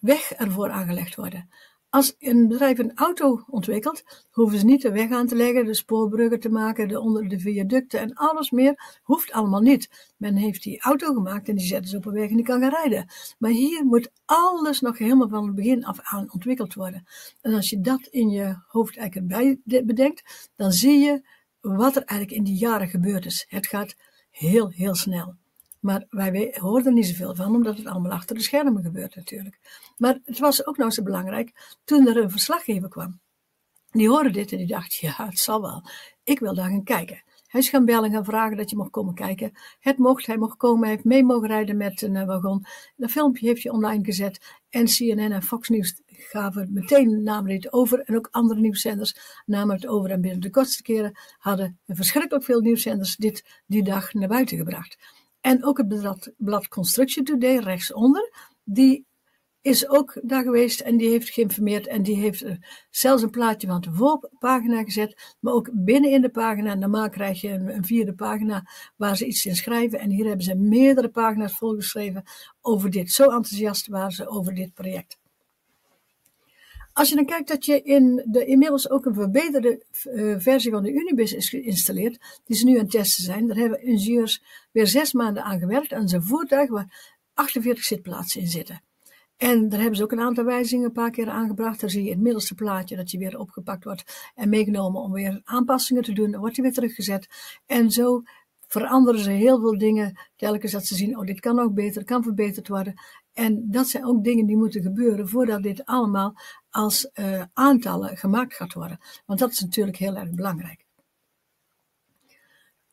weg ervoor aangelegd worden. Als een bedrijf een auto ontwikkelt, hoeven ze niet de weg aan te leggen, de spoorbruggen te maken, de onder de viaducten en alles meer. Hoeft allemaal niet. Men heeft die auto gemaakt en die zetten ze op een weg en die kan gaan rijden. Maar hier moet alles nog helemaal van het begin af aan ontwikkeld worden. En als je dat in je hoofd eigenlijk bedenkt, dan zie je wat er eigenlijk in die jaren gebeurd is. Het gaat heel, heel snel. Maar wij hoorden niet zoveel van, omdat het allemaal achter de schermen gebeurt natuurlijk. Maar het was ook nou zo belangrijk toen er een verslaggever kwam. Die hoorde dit en die dacht, ja, het zal wel. Ik wil daar gaan kijken. Hij is gaan bellen en gaan vragen dat je mocht komen kijken. Het mocht, hij mocht komen, hij heeft mee mogen rijden met een uh, wagon. Dat filmpje heeft hij online gezet. En CNN en Fox News gaven meteen namen dit over. En ook andere nieuwszenders namen het over. En binnen de kortste keren hadden verschrikkelijk veel nieuwszenders dit die dag naar buiten gebracht. En ook het blad, blad Construction Today rechtsonder, die is ook daar geweest en die heeft geïnformeerd en die heeft zelfs een plaatje van de voorpagina gezet, maar ook binnen in de pagina. Normaal krijg je een, vierde pagina waar ze iets in schrijven en hier hebben ze meerdere pagina's volgeschreven over dit. Zo enthousiast waren ze over dit project. Als je dan kijkt dat je in de inmiddels ook een verbeterde uh, versie van de Unibus is geïnstalleerd, die ze nu aan het testen zijn, daar hebben ingenieurs weer zes maanden aan gewerkt aan zijn voertuig waar 48 zitplaatsen in zitten. En daar hebben ze ook een aantal wijzigingen een paar keer aangebracht. Daar zie je het middelste plaatje dat je weer opgepakt wordt en meegenomen om weer aanpassingen te doen. Dan wordt hij weer teruggezet. En zo veranderen ze heel veel dingen telkens dat ze zien, oh dit kan ook beter, kan verbeterd worden. En dat zijn ook dingen die moeten gebeuren voordat dit allemaal als uh, aantallen gemaakt gaat worden. Want dat is natuurlijk heel erg belangrijk.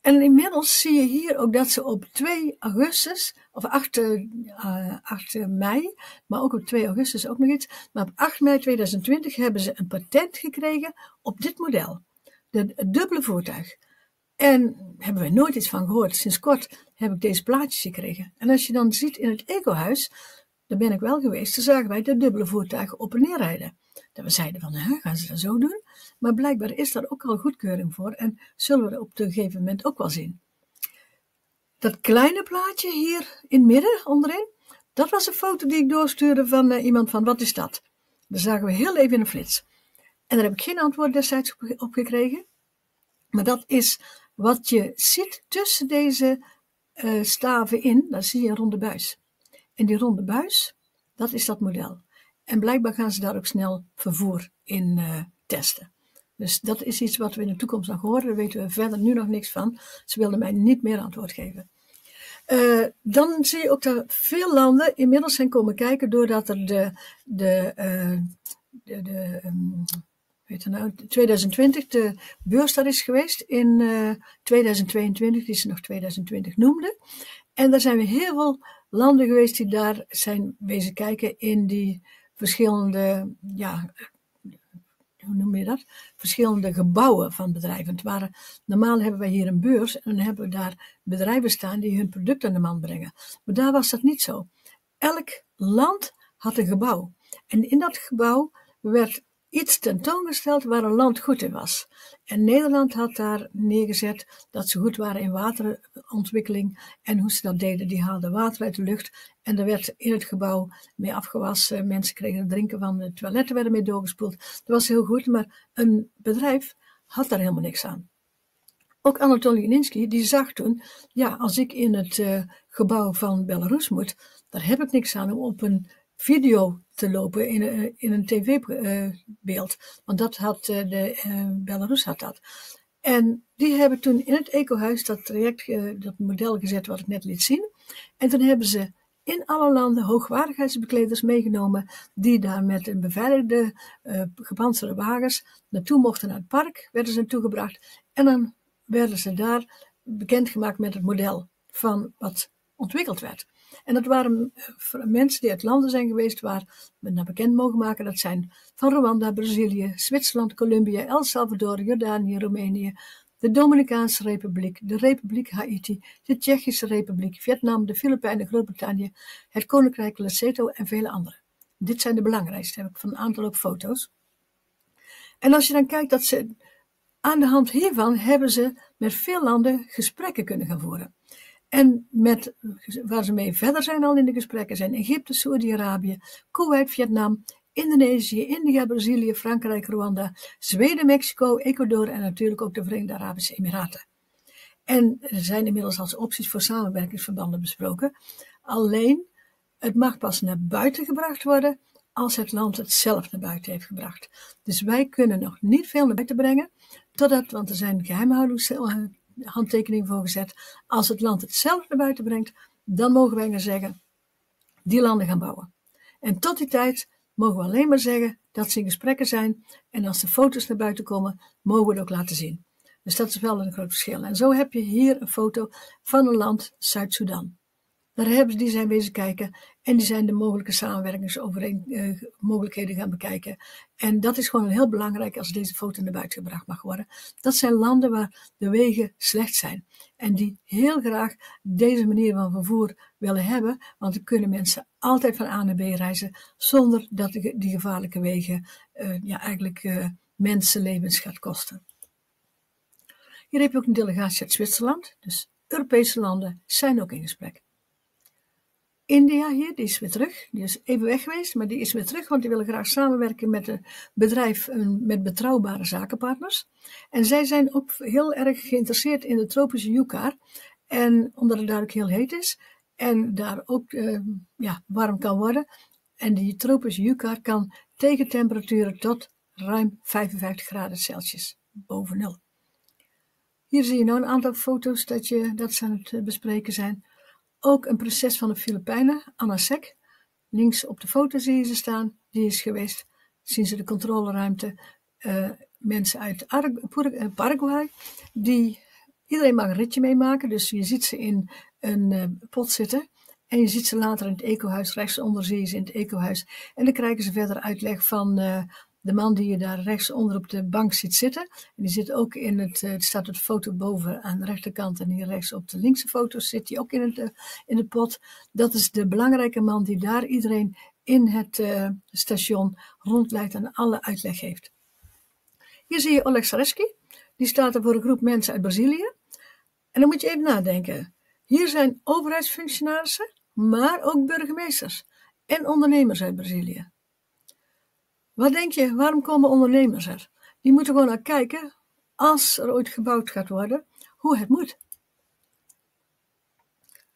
En inmiddels zie je hier ook dat ze op 2 augustus, of 8, uh, 8 mei, maar ook op 2 augustus ook nog iets, maar op 8 mei 2020 hebben ze een patent gekregen op dit model. De, het dubbele voertuig. En hebben we nooit iets van gehoord. Sinds kort heb ik deze plaatjes gekregen. En als je dan ziet in het ecohuis, daar ben ik wel geweest, dan zagen wij de dubbele voertuigen op en neer rijden. Dat we zeiden van, hè, gaan ze dat zo doen? Maar blijkbaar is daar ook al goedkeuring voor en zullen we op een gegeven moment ook wel zien. Dat kleine plaatje hier in het midden, onderin, dat was een foto die ik doorstuurde van uh, iemand van, wat is dat? Daar zagen we heel even in een flits. En daar heb ik geen antwoord destijds op gekregen. Maar dat is wat je ziet tussen deze uh, staven in, dan zie je een ronde buis. En die ronde buis, dat is dat model. En blijkbaar gaan ze daar ook snel vervoer in uh, testen. Dus dat is iets wat we in de toekomst nog horen. Daar weten we verder nu nog niks van. Ze wilden mij niet meer antwoord geven. Uh, dan zie je ook dat veel landen inmiddels zijn komen kijken doordat er de, de, uh, de, de um, nou, 2020 de beurs daar is geweest in uh, 2022, die ze nog 2020 noemden. En daar zijn we heel veel landen geweest die daar zijn wezen kijken in die verschillende, ja, hoe noem je dat? Verschillende gebouwen van bedrijven. Het waren, normaal hebben wij hier een beurs en dan hebben we daar bedrijven staan die hun product aan de man brengen. Maar daar was dat niet zo. Elk land had een gebouw. En in dat gebouw werd iets tentoongesteld waar een land goed in was. En Nederland had daar neergezet dat ze goed waren in waterontwikkeling en hoe ze dat deden. Die haalden water uit de lucht en er werd in het gebouw mee afgewassen. Mensen kregen het drinken van de toiletten werden mee doorgespoeld. Dat was heel goed, maar een bedrijf had daar helemaal niks aan. Ook Anatoly Ininsky, die zag toen, ja, als ik in het uh, gebouw van Belarus moet, daar heb ik niks aan om op een video te lopen in, een, in een tv-beeld. Want dat had eh, de Belarus had dat. En die hebben toen in het ecohuis dat traject, dat model gezet wat ik net liet zien. En toen hebben ze in alle landen hoogwaardigheidsbekleders meegenomen, die daar met een beveiligde uh, gepantserde wagens naartoe mochten naar het park, werden ze naartoe gebracht. En dan werden ze daar bekendgemaakt met het model van wat ontwikkeld werd. En dat waren eh, mensen die uit landen zijn geweest waar we naar bekend mogen maken. Dat zijn van Rwanda, Brazilië, Zwitserland, Colombia, El Salvador, Jordanië, Roemenië, de Dominicaanse Republiek, de Republiek Haiti, de Tsjechische Republiek, Vietnam, de Filipijnen, Groot-Brittannië, het Koninkrijk Lesotho en vele andere. Dit zijn de belangrijkste, heb ik van een aantal ook foto's. En als je dan kijkt dat ze aan de hand hiervan hebben ze met veel landen gesprekken kunnen gaan voeren. En met, waar ze mee verder zijn al in de gesprekken zijn Egypte, Saudi-Arabië, Kuwait, Vietnam, Indonesië, India, Brazilië, Frankrijk, Rwanda, Zweden, Mexico, Ecuador en natuurlijk ook de Verenigde Arabische Emiraten. En er zijn inmiddels als opties voor samenwerkingsverbanden besproken. Alleen, het mag pas naar buiten gebracht worden als het land het zelf naar buiten heeft gebracht. Dus wij kunnen nog niet veel naar buiten brengen, totdat, want er zijn geheimhoudingshandtekeningen voor gezet. Als het land het zelf naar buiten brengt, dan mogen wij zeggen, die landen gaan bouwen. En tot die tijd mogen we alleen maar zeggen dat ze in gesprekken zijn. En als de foto's naar buiten komen, mogen we het ook laten zien. Dus dat is wel een groot verschil. En zo heb je hier een foto van een land, Zuid-Soedan. Daar hebben ze, die zijn bezig kijken en die zijn de mogelijke samenwerkingsmogelijkheden uh, gaan bekijken. En dat is gewoon heel belangrijk als deze foto naar buiten gebracht mag worden. Dat zijn landen waar de wegen slecht zijn en die heel graag deze manier van vervoer willen hebben, want dan kunnen mensen altijd van A naar B reizen zonder dat die gevaarlijke wegen uh, ja, eigenlijk uh, mensenlevens gaat kosten. Hier heb je ook een delegatie uit Zwitserland, dus Europese landen zijn ook in gesprek. India hier, die is weer terug. Die is even weg geweest, maar die is weer terug, want die willen graag samenwerken met een bedrijf, met betrouwbare zakenpartners. En zij zijn ook heel erg geïnteresseerd in de tropische yucca. En omdat het daar ook heel heet is en daar ook uh, ja, warm kan worden. En die tropische yucca kan tegen temperaturen tot ruim 55 graden Celsius, boven nul. Hier zie je nou een aantal foto's dat, je, dat ze aan het eh, bespreken zijn. Ook een prinses van de Filipijnen, Anna Sek. Links op de foto zie je ze staan. Die is geweest, zien ze de controleruimte. Uh, mensen uit eh, Paraguay. Die, iedereen mag een ritje meemaken. Dus je ziet ze in een uh, pot zitten. En je ziet ze later in het ecohuis. Rechtsonder zie je ze in het ecohuis. En dan krijgen ze verder uitleg van de man die je daar rechtsonder op de bank ziet zitten. En die zit ook in het, uh, staat het foto boven aan de rechterkant en hier rechts op de linkse foto zit hij ook in, het, uh, in de pot. Dat is de belangrijke man die daar iedereen in het uh, station rondleidt en alle uitleg heeft. Hier zie je Oleg Sareski. Die staat er voor een groep mensen uit Brazilië. En dan moet je even nadenken. Hier zijn overheidsfunctionarissen, maar ook burgemeesters en ondernemers uit Brazilië. Wat denk je, waarom komen ondernemers er? Die moeten gewoon naar kijken, als er ooit gebouwd gaat worden, hoe het moet.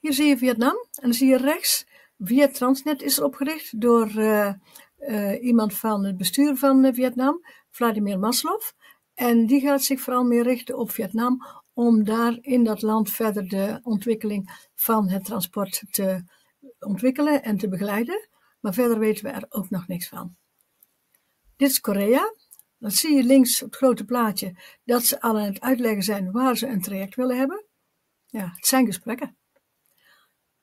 Hier zie je Vietnam en dan zie je rechts, via Transnet is er opgericht door uh, uh, iemand van het bestuur van uh, Vietnam, Vladimir Maslov. En die gaat zich vooral meer richten op Vietnam om daar in dat land verder de ontwikkeling van het transport te ontwikkelen en te begeleiden. Maar verder weten we er ook nog niks van. Dit is Korea. Dan zie je links op het grote plaatje dat ze al aan het uitleggen zijn waar ze een traject willen hebben. Ja, het zijn gesprekken.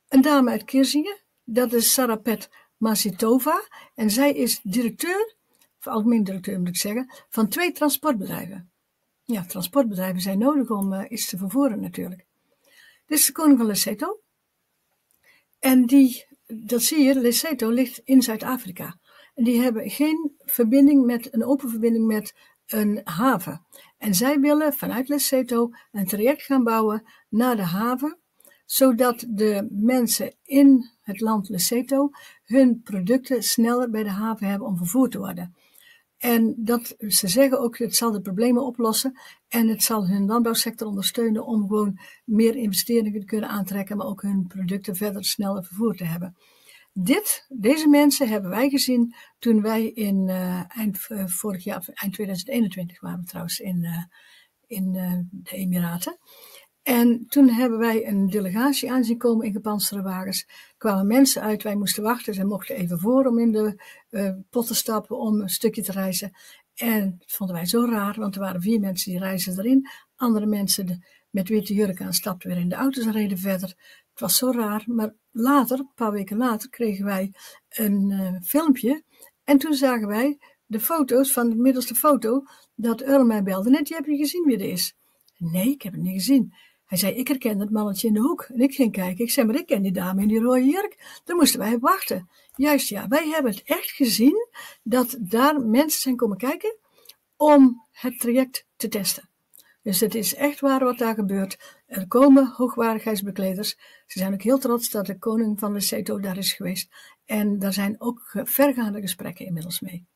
Een dame uit Kirzië, dat is Sarapet Masitova. En zij is directeur, of algemeen directeur moet ik zeggen, van twee transportbedrijven. Ja, transportbedrijven zijn nodig om uh, iets te vervoeren natuurlijk. Dit is de koning van Lesotho. En die, dat zie je, Lesotho ligt in Zuid-Afrika. Die hebben geen verbinding met, een open verbinding met een haven. En zij willen vanuit Lesotho een traject gaan bouwen naar de haven, zodat de mensen in het land Lesotho hun producten sneller bij de haven hebben om vervoerd te worden. En dat, ze zeggen ook, het zal de problemen oplossen en het zal hun landbouwsector ondersteunen om gewoon meer investeringen te kunnen aantrekken, maar ook hun producten verder sneller vervoerd te hebben. Dit, deze mensen hebben wij gezien toen wij in uh, eind uh, vorig jaar, eind 2021 waren we trouwens in, uh, in de Emiraten. En toen hebben wij een delegatie aanzien komen in gepantserde wagens. kwamen mensen uit, wij moesten wachten. Ze mochten even voor om in de pot te stappen om een stukje te reizen. En dat vonden wij zo raar, want er waren vier mensen die reizen erin. Andere mensen met witte jurk aan, stapten weer in de auto's en reden verder. Het was zo raar, maar later, een paar weken later, kregen wij een uh, filmpje. En toen zagen wij de foto's van de middelste foto dat Earl mij belde. Net, je hebt je gezien wie er is? Nee, ik heb het niet gezien. Hij zei, ik herken het mannetje in de hoek. En ik ging kijken. Ik zei, maar ik ken die dame in die rode jurk. Daar moesten wij wachten. Juist ja, wij hebben het echt gezien dat daar mensen zijn komen kijken om het traject te testen. Dus het is echt waar wat daar gebeurt. Er komen hoogwaardigheidsbekleders. Ze zijn ook heel trots dat de koning van Lesotho daar is geweest. En daar zijn ook vergaande gesprekken inmiddels mee.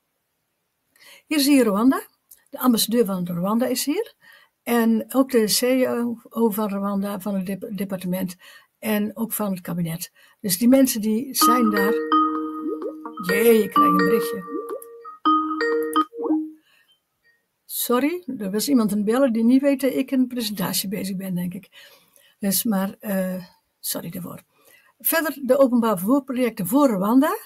Hier zie je Rwanda. De ambassadeur van Rwanda is hier. En ook de CEO van Rwanda, van het departement. En ook van het kabinet. Dus die mensen die zijn daar. Jee, je krijgt een berichtje. Sorry, er was iemand een bellen die niet weet dat ik een presentatie bezig ben, denk ik. Dus maar, uh, sorry daarvoor. Verder de openbaar vervoerprojecten voor Rwanda.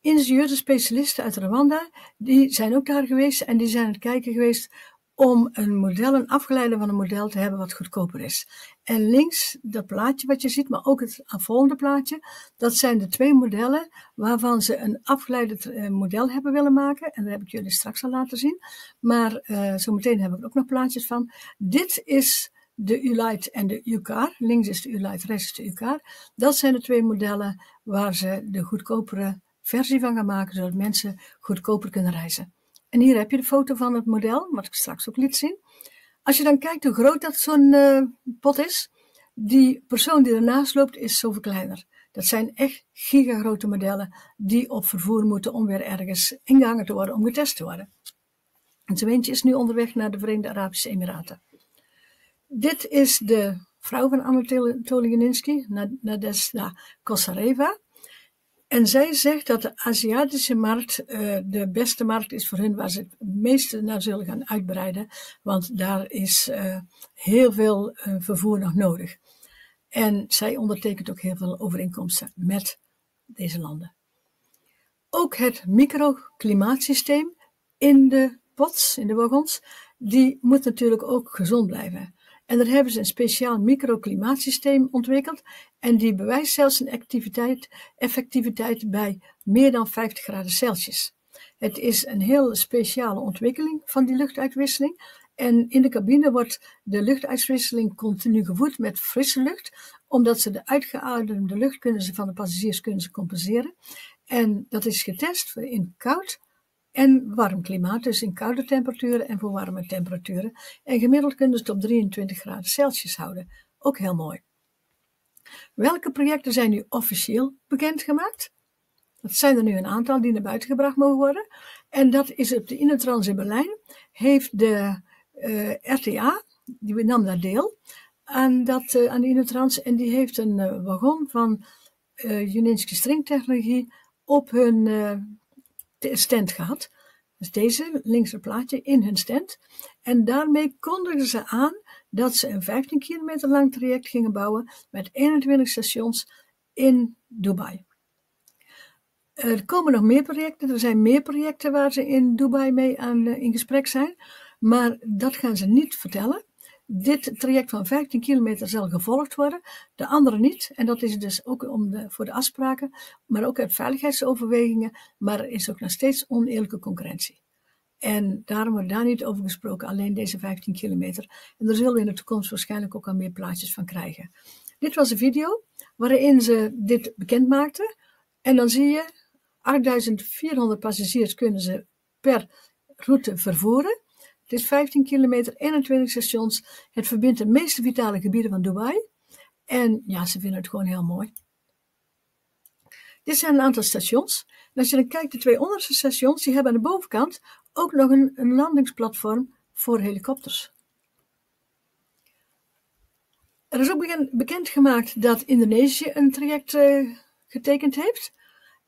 Ingenieurs en specialisten uit Rwanda, die zijn ook daar geweest en die zijn aan het kijken geweest om een model, een afgeleide van een model te hebben wat goedkoper is. En links dat plaatje wat je ziet, maar ook het volgende plaatje, dat zijn de twee modellen waarvan ze een afgeleide eh, model hebben willen maken. En dat heb ik jullie straks al laten zien. Maar uh, zometeen heb ik ook nog plaatjes van. Dit is de U-Light en de U-Car. Links is de U-Light, rechts is de U-Car. Dat zijn de twee modellen waar ze de goedkopere versie van gaan maken, zodat mensen goedkoper kunnen reizen. En hier heb je de foto van het model, wat ik straks ook liet zien. Als je dan kijkt hoe groot dat zo'n uh, pot is, die persoon die ernaast loopt is zoveel kleiner. Dat zijn echt gigagrote modellen die op vervoer moeten om weer ergens ingehangen te worden, om getest te worden. En zo eentje is nu onderweg naar de Verenigde Arabische Emiraten. Dit is de vrouw van Anatoly Janinski, Nadezhda Kosareva. En zij zegt dat de Aziatische markt uh, de beste markt is voor hun, waar ze het meeste naar zullen gaan uitbreiden, want daar is uh, heel veel uh, vervoer nog nodig. En zij ondertekent ook heel veel overeenkomsten met deze landen. Ook het microklimaatsysteem in de pots, in de wagons, die moet natuurlijk ook gezond blijven. En daar hebben ze een speciaal microklimaatsysteem ontwikkeld. En die bewijst zelfs een activiteit, effectiviteit bij meer dan 50 graden Celsius. Het is een heel speciale ontwikkeling van die luchtuitwisseling. En in de cabine wordt de luchtuitwisseling continu gevoerd met frisse lucht, omdat ze de uitgeademde lucht kunnen ze van de passagiers kunnen ze compenseren. En dat is getest in koud en warm klimaat, dus in koude temperaturen en voor warme temperaturen. En gemiddeld kunnen ze het op 23 graden Celsius houden. Ook heel mooi. Welke projecten zijn nu officieel bekendgemaakt? Dat zijn er nu een aantal die naar buiten gebracht mogen worden. En dat is op de Innotrans in Berlijn. Heeft de eh, RTA, die nam daar deel aan, dat, uh, aan de Innotrans. En die heeft een uh, wagon van uh, stringtechnologie op hun stand gehad. Dus deze linkse plaatje in hun stand. En daarmee kondigden ze aan dat ze een 15 kilometer lang traject gingen bouwen met 21 stations in Dubai. Er komen nog meer projecten. Er zijn meer projecten waar ze in Dubai mee aan, in gesprek zijn. Maar dat gaan ze niet vertellen. Dit traject van 15 kilometer zal gevolgd worden, de andere niet. En dat is dus ook om de, voor de afspraken, maar ook uit veiligheidsoverwegingen. Maar er is ook nog steeds oneerlijke concurrentie. En daarom wordt daar niet over gesproken, alleen deze 15 kilometer. En daar zullen we in de toekomst waarschijnlijk ook al meer plaatjes van krijgen. Dit was een video waarin ze dit bekend maakten. En dan zie je, 8400 passagiers kunnen ze per route vervoeren. Is 15 kilometer, 21 stations. Het verbindt de meeste vitale gebieden van Dubai. En ja, ze vinden het gewoon heel mooi. Dit zijn een aantal stations. Als je dan kijkt, de twee onderste stations, die hebben aan de bovenkant ook nog een, een landingsplatform voor helikopters. Er is ook bekend gemaakt dat Indonesië een traject uh, getekend heeft.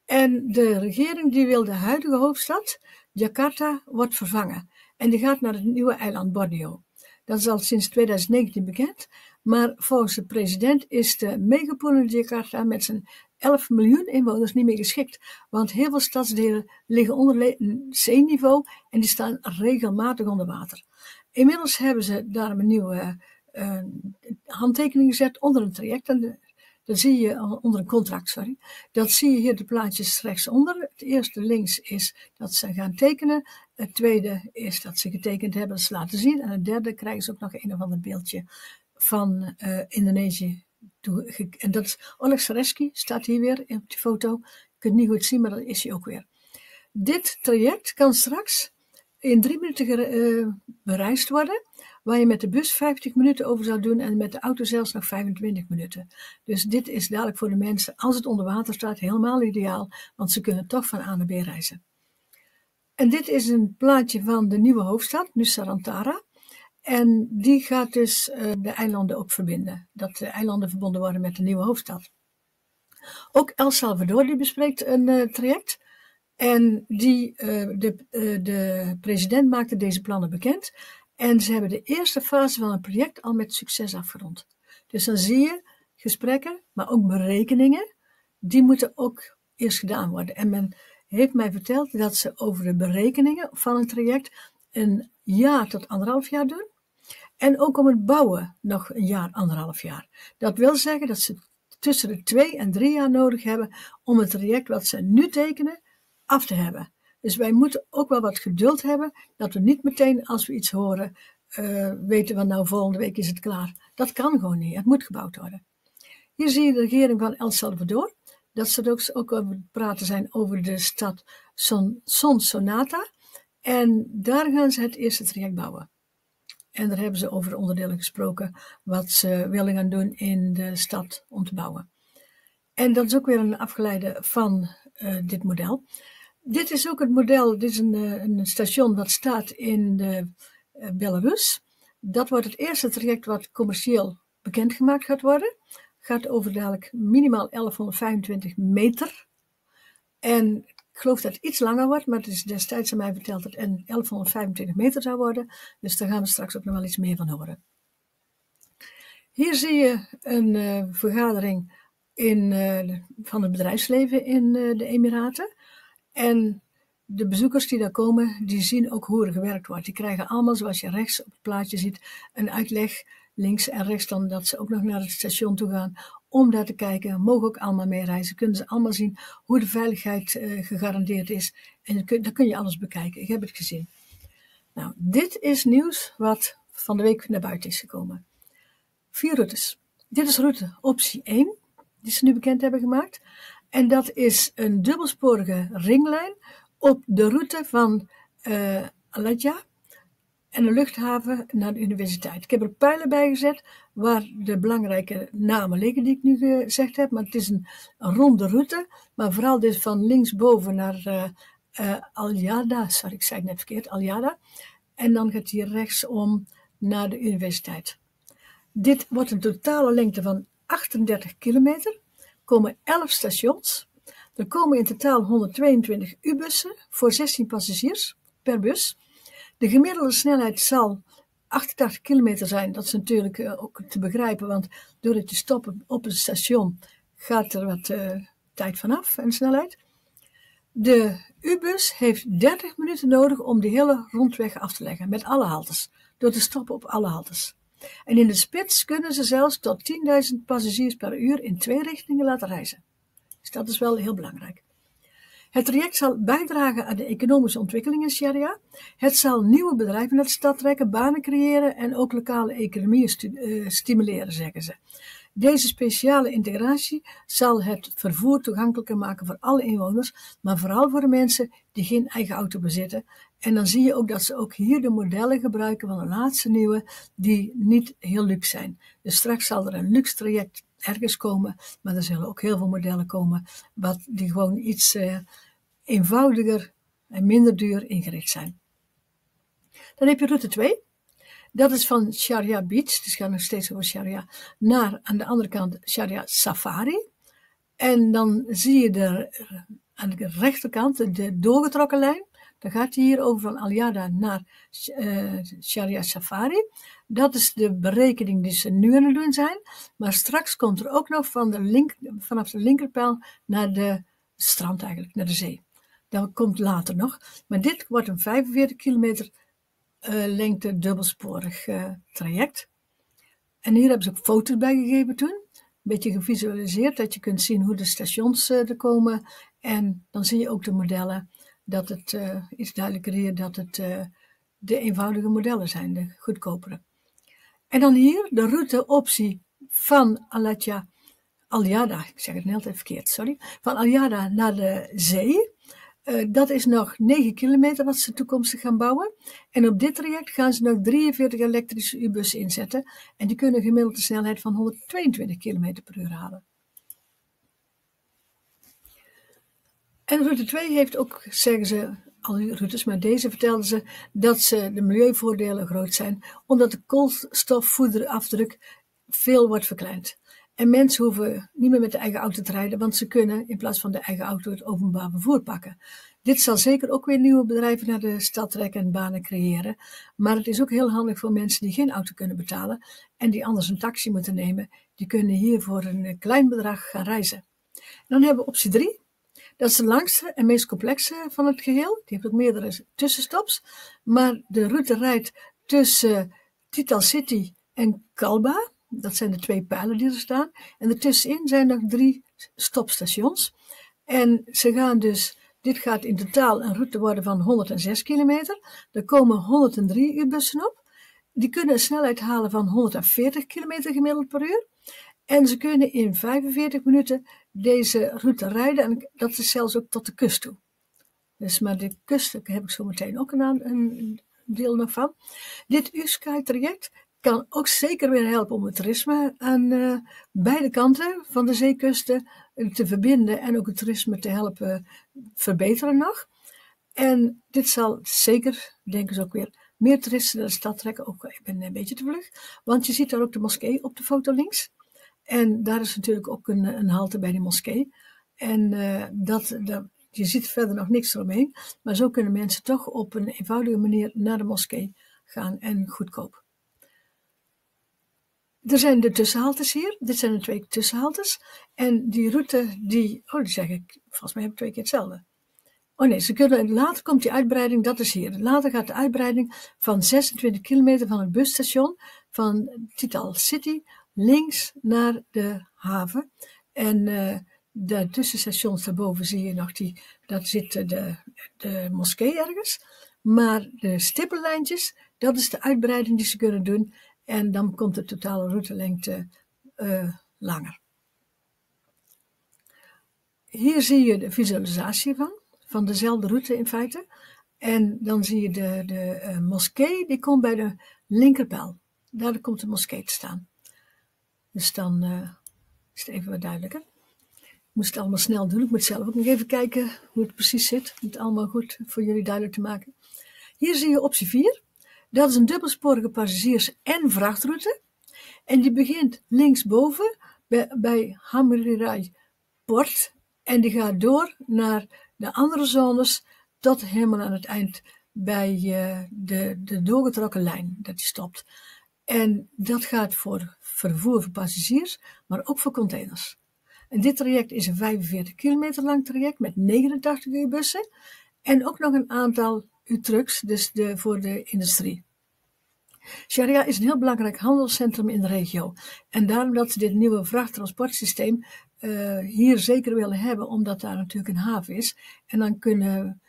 En de regering die wil de huidige hoofdstad, Jakarta, wordt vervangen. En die gaat naar het nieuwe eiland Borneo. Dat is al sinds 2019 bekend. Maar volgens de president is de megapool Jakarta met zijn 11 miljoen inwoners niet meer geschikt. Want heel veel stadsdelen liggen onder zeeniveau en die staan regelmatig onder water. Inmiddels hebben ze daar een nieuwe uh, handtekening gezet onder een traject. Dan zie je onder een contract, sorry. Dat zie je hier de plaatjes rechtsonder. Het eerste links is dat ze gaan tekenen. Het tweede is dat ze getekend hebben, dat ze laten zien. En het derde krijgen ze ook nog een of ander beeldje van uh, Indonesië. En dat is Oleg Sareski, staat hier weer op die foto. Je kunt niet goed zien, maar dat is hij ook weer. Dit traject kan straks in drie minuten uh, bereisd worden waar je met de bus 50 minuten over zou doen en met de auto zelfs nog 25 minuten. Dus dit is dadelijk voor de mensen, als het onder water staat, helemaal ideaal, want ze kunnen toch van A naar B reizen. En dit is een plaatje van de nieuwe hoofdstad, Nusantara. En die gaat dus uh, de eilanden ook verbinden. Dat de eilanden verbonden worden met de nieuwe hoofdstad. Ook El Salvador die bespreekt een uh, traject. En die, uh, de, de president maakte deze plannen bekend. En ze hebben de eerste fase van het project al met succes afgerond. Dus dan zie je gesprekken, maar ook berekeningen, die moeten ook eerst gedaan worden. En men heeft mij verteld dat ze over de berekeningen van een traject een jaar tot anderhalf jaar doen. En ook om het bouwen nog een jaar, anderhalf jaar. Dat wil zeggen dat ze tussen de twee en drie jaar nodig hebben om het traject wat ze nu tekenen af te hebben. Dus wij moeten ook wel wat geduld hebben, dat we niet meteen als we iets horen, uh, weten we nou volgende week is het klaar. Dat kan gewoon niet, het moet gebouwd worden. Hier zie je de regering van El Salvador, dat ze ook, ook over praten zijn over de stad Son, Son Sonata. En daar gaan ze het eerste traject bouwen. En daar hebben ze over de onderdelen gesproken wat ze willen gaan doen in de stad om te bouwen. En dat is ook weer een afgeleide van uh, dit model. Dit is ook het model, dit is een, eh, een station wat staat in de, uh, Belarus. Dat wordt het eerste traject wat commercieel bekendgemaakt gaat worden. Gaat over dadelijk minimaal 1125 meter. En ik geloof dat het iets langer wordt, maar het is destijds aan mij verteld dat het 1125 meter zou worden. Dus daar gaan we straks ook nog wel iets meer van horen. Hier zie je een vergadering in, van het bedrijfsleven in de Emiraten. En de bezoekers die daar komen, die zien ook hoe er gewerkt wordt. Die krijgen allemaal, zoals je rechts op het plaatje ziet, een uitleg links en rechts dan dat ze ook nog naar het station toe gaan om daar te kijken. Mogen ook allemaal meereizen. Kunnen ze allemaal zien hoe de veiligheid uh, gegarandeerd is. En dan kun je alles bekijken. Ik heb het gezien. Nou, dit is nieuws wat van de week naar buiten is gekomen. Vier routes. Dit is route optie 1, die ze nu bekend hebben gemaakt. En dat is een dubbelsporige ringlijn op de route van uh, Aladja en de luchthaven naar de universiteit. Ik heb er pijlen bij gezet waar de belangrijke namen liggen die ik nu gezegd heb. Maar het is een, ronde route. Maar vooral dus van linksboven naar uh, uh, Aljada. Sorry, ik zei het net verkeerd. Aljada. En dan gaat hij rechtsom naar de universiteit. Dit wordt een totale lengte van 38 kilometer komen 11 stations. Er komen in totaal 122 U-bussen voor 16 passagiers per bus. De gemiddelde snelheid zal 88 kilometer zijn. Dat is natuurlijk uh, ook te begrijpen, want doordat je stopt op een station gaat er wat uh, tijd vanaf en snelheid. De U-bus heeft 30 minuten nodig om de hele rondweg af te leggen, met alle haltes, door te stoppen op alle haltes. En in de spits kunnen ze zelfs tot 10.000 passagiers per uur in twee richtingen laten reizen. Dus dat is wel heel belangrijk. Het traject zal bijdragen aan de economische ontwikkeling in Sharia. Het zal nieuwe bedrijven naar de stad trekken, banen creëren en ook lokale economieën uh, stimuleren, zeggen ze. Deze speciale integratie zal het vervoer toegankelijker maken voor alle inwoners, maar vooral voor de mensen die geen eigen auto bezitten. En dan zie je ook dat ze ook hier de modellen gebruiken van de laatste nieuwe, die niet heel luxe zijn. Dus straks zal er een luxe traject ergens komen, maar er zullen ook heel veel modellen komen, wat die gewoon iets uh, eenvoudiger en minder duur ingericht zijn. Dan heb je route 2. Dat is van Sharia Beach, dus gaat nog steeds over Sharia, naar aan de andere kant Sharia Safari. En dan zie je de, aan de rechterkant de doorgetrokken lijn. Dan gaat hij hier over van Aljada naar uh, Sharia Safari. Dat is de berekening die ze nu aan het doen zijn. Maar straks komt er ook nog van de link, vanaf de linkerpijl naar de strand eigenlijk, naar de zee. Dat komt later nog. Maar dit wordt een 45 kilometer uh, lengte dubbelsporig uh, traject. En hier hebben ze ook foto's bij gegeven toen. Een beetje gevisualiseerd, dat je kunt zien hoe de stations er komen. En dan zie je ook de modellen, dat het uh, is duidelijker hier dat het uh, de eenvoudige modellen zijn, de goedkopere. En dan hier de routeoptie van Alatja Aljada, ik zeg het net even verkeerd, sorry, van Aljada naar de zee. Uh, dat is nog 9 kilometer wat ze toekomstig gaan bouwen. En op dit traject gaan ze nog 43 elektrische U-bussen inzetten. En die kunnen gemiddelde snelheid van 122 km per uur halen. En route 2 heeft ook, zeggen ze, al die routes, maar deze vertelden ze dat ze de milieuvoordelen groot zijn, omdat de koolstofvoederafdruk veel wordt verkleind. En mensen hoeven niet meer met de eigen auto te rijden, want ze kunnen in plaats van de eigen auto het openbaar vervoer pakken. Dit zal zeker ook weer nieuwe bedrijven naar de stad trekken en banen creëren. Maar het is ook heel handig voor mensen die geen auto kunnen betalen en die anders een taxi moeten nemen. Die kunnen hier voor een klein bedrag gaan reizen. dan hebben we optie 3. Dat is de langste en meest complexe van het geheel. Die heeft ook meerdere tussenstops. Maar de route rijdt tussen Tital City en Kalba. Dat zijn de twee pijlen die er staan. En ertussenin zijn nog drie stopstations. En ze gaan dus, dit gaat in totaal een route worden van 106 kilometer. Er komen 103 uurbussen op. Die kunnen een snelheid halen van 140 kilometer gemiddeld per uur. En ze kunnen in 45 minuten deze route rijden. En dat is zelfs ook tot de kust toe. Dus maar de kust heb ik zo meteen ook een, een deel nog van. Dit U-Sky-traject kan ook zeker weer helpen om het toerisme aan uh, beide kanten van de zeekusten te verbinden en ook het toerisme te helpen verbeteren nog. En dit zal zeker, denken ze ook weer, meer toeristen naar de stad trekken. Ook ik ben een beetje te vlug, want je ziet daar ook de moskee op de foto links. En daar is natuurlijk ook een, een halte bij de moskee. En uh, dat, dat, je ziet verder nog niks eromheen. Maar zo kunnen mensen toch op een eenvoudige manier naar de moskee gaan en goedkoop. Er zijn de tussenhaltes hier. Dit zijn de twee tussenhaltes. En die route, die, oh, die zeg ik, volgens mij heb ik twee keer hetzelfde. Oh nee, ze kunnen, later komt die uitbreiding, dat is hier. Later gaat de uitbreiding van 26 kilometer van het busstation van Tital City links naar de haven. En uh, de tussenstations daarboven zie je nog, die, daar zit de, de moskee ergens. Maar de stippellijntjes, dat is de uitbreiding die ze kunnen doen. En dan komt de totale routelengte uh, langer. Hier zie je de visualisatie van, van dezelfde route in feite. En dan zie je de, de uh, moskee, die komt bij de linkerpijl. Daar komt de moskee te staan. Dus dan uh, is het even wat duidelijker. Ik moest het allemaal snel doen. Ik moet zelf ook nog even kijken hoe het precies zit. Om het allemaal goed voor jullie duidelijk te maken. Hier zie je optie 4. Dat is een dubbelsporige passagiers- en vrachtroute. En die begint linksboven bij, bij Hamrirai Port. En die gaat door naar de andere zones tot helemaal aan het eind bij uh, de, de doorgetrokken lijn dat die stopt. En dat gaat voor vervoer voor passagiers, maar ook voor containers. En dit traject is een 45 kilometer lang traject met 89 uur bussen en ook nog een aantal U-trucks, dus de, voor de industrie. Sharia is een heel belangrijk handelscentrum in de regio. En daarom dat ze dit nieuwe vrachttransportsysteem uh, hier zeker willen hebben, omdat daar natuurlijk een haven is. En dan kunnen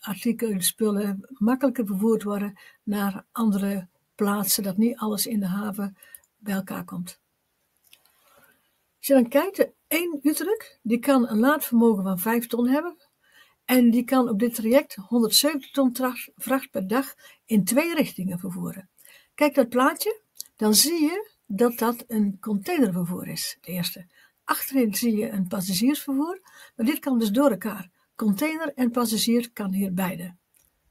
artikelen, spullen makkelijker vervoerd worden naar andere plaatsen, dat niet alles in de haven bij elkaar komt. Als je dan kijkt, één Utrecht, die kan een laadvermogen van 5 ton hebben. En die kan op dit traject 170 ton vracht per dag in twee richtingen vervoeren. Kijk dat plaatje, dan zie je dat dat een containervervoer is, de eerste. Achterin zie je een passagiersvervoer, maar dit kan dus door elkaar. Container en passagier kan hier beide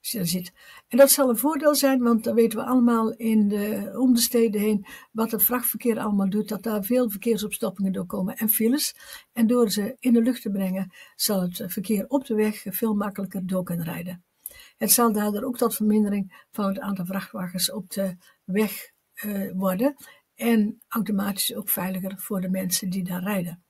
ziet. En dat zal een voordeel zijn, want dan weten we allemaal in de, om de steden heen wat het vrachtverkeer allemaal doet, dat daar veel verkeersopstoppingen door komen en files. En door ze in de lucht te brengen, zal het verkeer op de weg veel makkelijker door kunnen rijden. Het zal daardoor ook tot vermindering van het aantal vrachtwagens op de weg uh, worden en automatisch ook veiliger voor de mensen die daar rijden.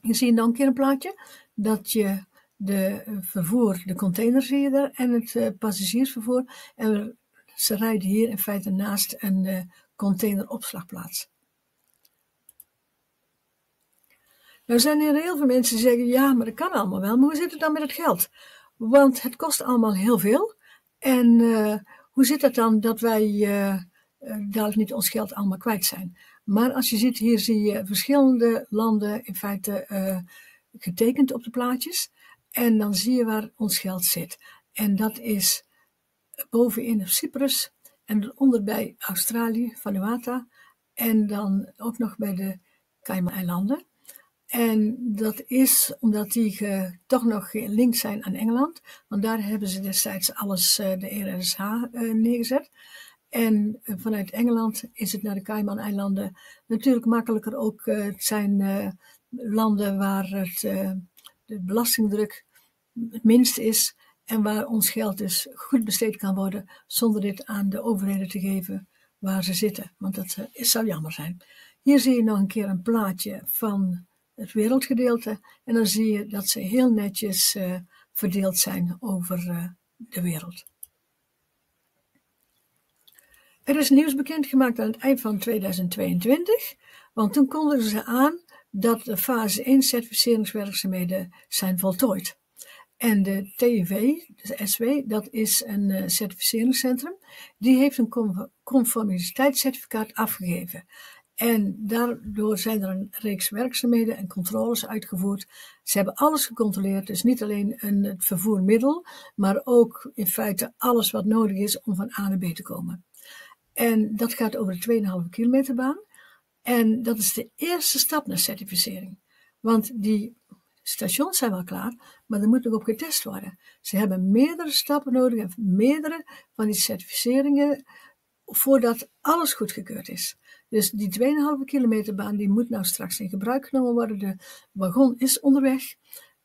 Je dan een keer een plaatje dat je de eh, vervoer, de container zie je daar en het uh, passagiersvervoer. En ze rijden hier in feite naast een uh, containeropslagplaats. Nou zijn er heel veel mensen die zeggen, ja, maar dat kan allemaal wel, maar hoe zit het dan met het geld? Want het kost allemaal heel veel. En hoe zit het dan dat wij uh, dadelijk niet ons geld allemaal kwijt zijn? Maar als je ziet, hier zie je verschillende landen in feite getekend op de plaatjes. En dan zie je waar ons geld zit. En dat is bovenin Cyprus en onder bij Australië, Vanuatu. En dan ook nog bij de Cayman-eilanden. En dat is omdat die toch nog gelinkt zijn aan Engeland. Want daar hebben ze destijds alles, uh, de RSH, uh, neergezet. En uh, vanuit Engeland is het naar de Cayman-eilanden natuurlijk makkelijker ook. het zijn landen waar het, de belastingdruk het minst is. En waar ons geld dus goed besteed kan worden zonder dit aan de overheden te geven waar ze zitten. Want dat zou jammer zijn. Hier zie je nog een keer een plaatje van het wereldgedeelte. En dan zie je dat ze heel netjes uh, verdeeld zijn over uh, de wereld. Er is nieuws bekendgemaakt aan het eind van 2022, want toen kondigden ze aan dat de fase 1 certificeringswerkzaamheden zijn voltooid. En de TUV, de SW, dat is een uh, certificeringscentrum, die heeft een conformiteitscertificaat afgegeven. En daardoor zijn er een reeks werkzaamheden en controles uitgevoerd. Ze hebben alles gecontroleerd, dus niet alleen een, het vervoermiddel, maar ook in feite alles wat nodig is om van A naar B te komen. En dat gaat over de 2,5 kilometer baan. En dat is de eerste stap naar certificering. Want die stations zijn wel klaar, maar er moet nog op getest worden. Ze hebben meerdere stappen nodig en meerdere van die certificeringen voordat alles goedgekeurd is. Dus die 2,5 kilometer baan die moet nou straks in gebruik genomen worden. De wagon is onderweg.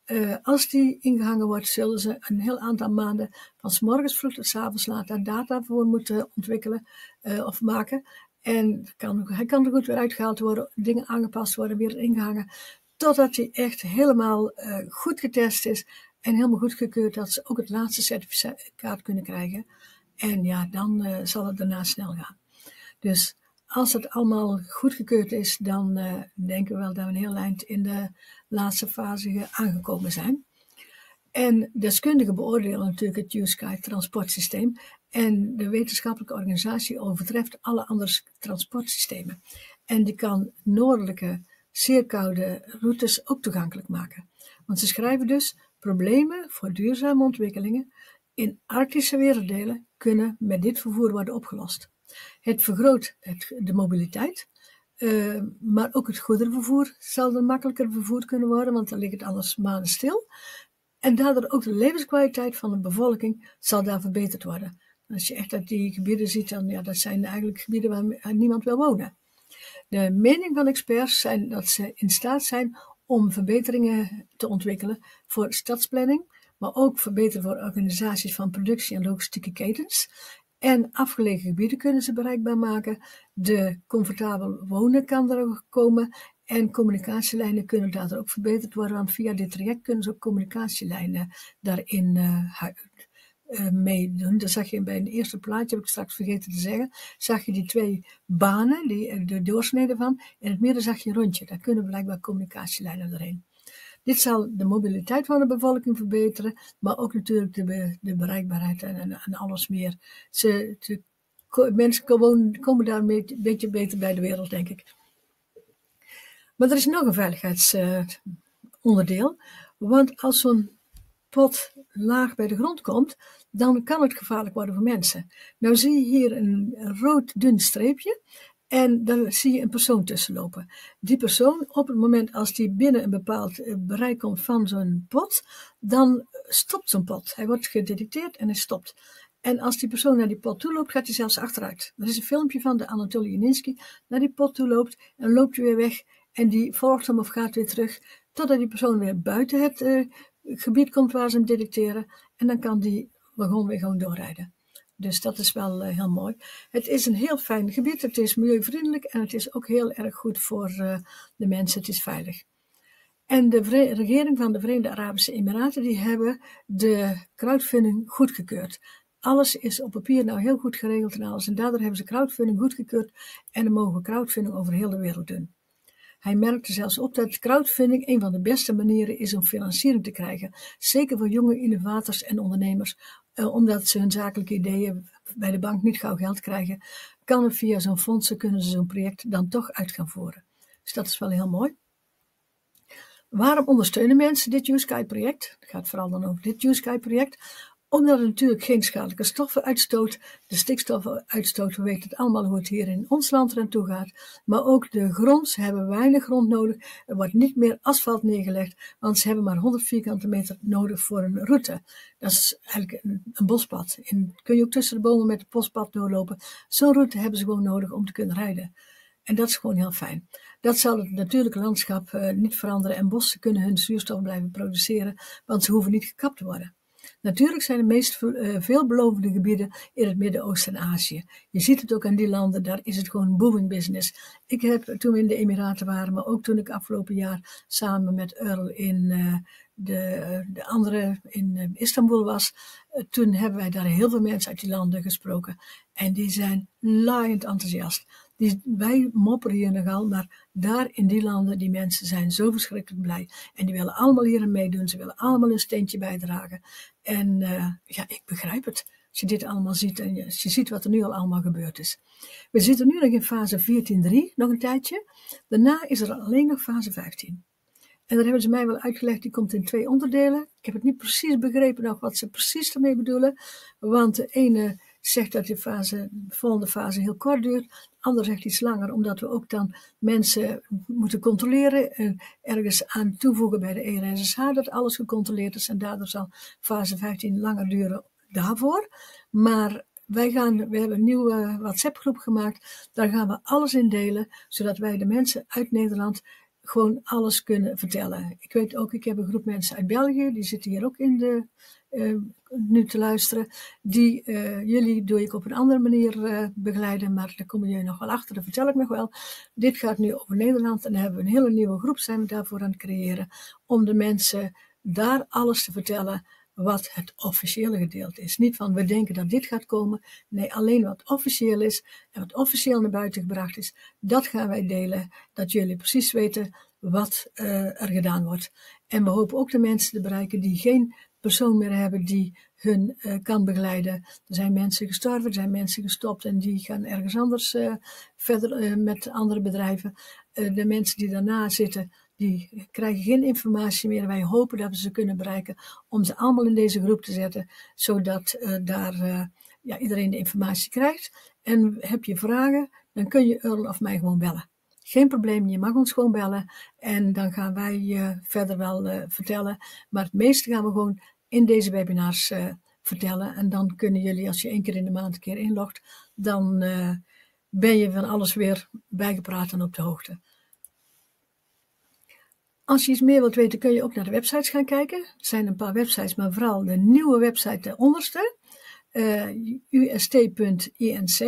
Uh, als die ingehangen wordt, zullen ze een heel aantal maanden van s morgens vroeg tot s avonds laat daar data voor moeten ontwikkelen uh, of maken. En kan, hij kan er goed weer uitgehaald worden, dingen aangepast worden, weer ingehangen. Totdat hij echt helemaal uh, goed getest is en helemaal goedgekeurd dat ze ook het laatste certificaat kunnen krijgen. En ja, dan zal het daarna snel gaan. Dus als het allemaal goedgekeurd is, dan uh, denken we wel dat we een heel eind in de laatste fase aangekomen zijn. En deskundigen beoordelen natuurlijk het U-Sky transportsysteem. En de wetenschappelijke organisatie overtreft alle andere transportsystemen. En die kan noordelijke, zeer koude routes ook toegankelijk maken. Want ze schrijven dus, problemen voor duurzame ontwikkelingen in arctische werelddelen kunnen met dit vervoer worden opgelost. Het vergroot de mobiliteit, uh, maar ook het goederenvervoer zal er makkelijker vervoerd kunnen worden, want dan ligt het alles maanden stil. En daardoor ook de levenskwaliteit van de bevolking zal daar verbeterd worden. Als je echt uit die gebieden ziet, dan ja, dat zijn eigenlijk gebieden waar niemand wil wonen. De mening van experts zijn dat ze in staat zijn om verbeteringen te ontwikkelen voor stadsplanning, maar ook verbeteren voor organisaties van productie en logistieke ketens. En afgelegen gebieden kunnen ze bereikbaar maken. De comfortabel wonen kan er komen. En communicatielijnen kunnen daardoor ook verbeterd worden. Want via dit traject kunnen ze ook communicatielijnen daarin uh, uh, meedoen. Dat zag je bij het eerste plaatje, heb ik straks vergeten te zeggen. Zag je die twee banen, die, de doorsnede van. In het midden zag je een rondje. Daar kunnen blijkbaar communicatielijnen erin. Dit zal de mobiliteit van de bevolking verbeteren, maar ook natuurlijk de, bereikbaarheid en, en, alles meer. Ze, mensen komen, daar een beetje beter bij de wereld, denk ik. Maar er is nog een veiligheidsonderdeel. Uh, want als zo'n pot laag bij de grond komt, dan kan het gevaarlijk worden voor mensen. Nou zie je hier een rood dun streepje. En dan zie je een persoon tussenlopen. Die persoon, op het moment als die binnen een bepaald eh, bereik komt van zo'n pot, dan stopt zo'n pot. Hij wordt gedetecteerd en hij stopt. En als die persoon naar die pot toe loopt, gaat hij zelfs achteruit. Er is een filmpje van de Anatoly Janinsky, naar die pot toe loopt en loopt weer weg. En die volgt hem of gaat weer terug, totdat die persoon weer buiten het uh, gebied komt waar ze hem detecteren. En dan kan die wagon weer gewoon doorrijden. Dus dat is wel uh, heel mooi. Het is een heel fijn gebied. Het is milieuvriendelijk en het is ook heel erg goed voor uh, de mensen. Het is veilig. En de regering van de Verenigde Arabische Emiraten die hebben de crowdfunding goedgekeurd. Alles is op papier nou heel goed geregeld en alles. En daardoor hebben ze crowdfunding goedgekeurd en dan mogen we crowdfunding over heel de wereld doen. Hij merkte zelfs op dat crowdfunding een van de beste manieren is om financiering te krijgen. Zeker voor jonge innovators en ondernemers, eh, omdat ze hun zakelijke ideeën bij de bank niet gauw geld krijgen, kan er via zo'n fondsen kunnen ze zo'n project dan toch uit gaan voeren. Dus dat is wel heel mooi. Waarom ondersteunen mensen dit USky-project? Het gaat vooral dan over dit USky-project omdat het natuurlijk geen schadelijke stoffen uitstoot. De stikstofuitstoot, we weten het allemaal hoe het hier in ons land eraan toe gaat. Maar ook de grond, ze hebben weinig grond nodig. Er wordt niet meer asfalt neergelegd, want ze hebben maar 100 vierkante meter nodig voor een route. Dat is eigenlijk een, een bospad. Kun je ook tussen de bomen met het bospad doorlopen. Zo'n route hebben ze gewoon nodig om te kunnen rijden. En dat is gewoon heel fijn. Dat zal het natuurlijke landschap uh, niet veranderen en bossen kunnen hun zuurstof blijven produceren, want ze hoeven niet gekapt te worden. Natuurlijk zijn de meest uh, veelbelovende gebieden in het Midden-Oosten en Azië. Je ziet het ook aan die landen, daar is het gewoon booming business. Ik heb toen we in de Emiraten waren, maar ook toen ik afgelopen jaar samen met Earl in uh, de, de andere in uh, Istanbul was, toen hebben wij daar heel veel mensen uit die landen gesproken. En die zijn laaiend enthousiast. Die, wij mopperen hier nogal, maar daar in die landen, die mensen zijn zo verschrikkelijk blij. En die willen allemaal hier aan meedoen. Ze willen allemaal een steentje bijdragen. En uh, ja, ik begrijp het. Als je dit allemaal ziet en je ziet wat er nu al allemaal gebeurd is. We zitten nu nog in fase 14.3, nog een tijdje. Daarna is er alleen nog fase 15. En daar hebben ze mij wel uitgelegd, die komt in twee onderdelen. Ik heb het niet precies begrepen nog wat ze precies ermee bedoelen. Want de ene zegt dat de, fase, de volgende fase heel kort duurt. De ander zegt iets langer, omdat we ook dan mensen moeten controleren. En ergens aan toevoegen bij de ERSSH dat alles gecontroleerd is. En daardoor zal fase 15 langer duren daarvoor. Maar wij gaan, we hebben een nieuwe WhatsApp-groep gemaakt. Daar gaan we alles in delen, zodat wij de mensen uit Nederland gewoon alles kunnen vertellen. Ik weet ook, ik heb een groep mensen uit België, die zitten hier ook in de, uh, nu te luisteren. Die uh, jullie doe ik op een andere manier uh, begeleiden, maar daar komen jullie nog wel achter, dat vertel ik nog wel. Dit gaat nu over Nederland en dan hebben we een hele nieuwe groep zijn we daarvoor aan het creëren, om de mensen daar alles te vertellen wat het officiële gedeelte is. Niet van we denken dat dit gaat komen. Nee, alleen wat officieel is en wat officieel naar buiten gebracht is, dat gaan wij delen. Dat jullie precies weten wat uh, er gedaan wordt. En we hopen ook de mensen te bereiken die geen persoon meer hebben die hun uh, kan begeleiden. Er zijn mensen gestorven, er zijn mensen gestopt en die gaan ergens anders uh, verder met andere bedrijven. de mensen die daarna zitten, die krijgen geen informatie meer. Wij hopen dat we ze kunnen bereiken om ze allemaal in deze groep te zetten, zodat daar ja, iedereen de informatie krijgt. En heb je vragen, dan kun je Earl of mij gewoon bellen. Geen probleem, je mag ons gewoon bellen en dan gaan wij je verder wel uh, vertellen. Maar het meeste gaan we gewoon in deze webinars vertellen. En dan kunnen jullie, als je één keer in de maand een keer inlogt, dan ben je van alles weer bijgepraat en op de hoogte. Als je iets meer wilt weten, kun je ook naar de websites gaan kijken. Er zijn een paar websites, maar vooral de nieuwe website de onderste, uh, ust.inc.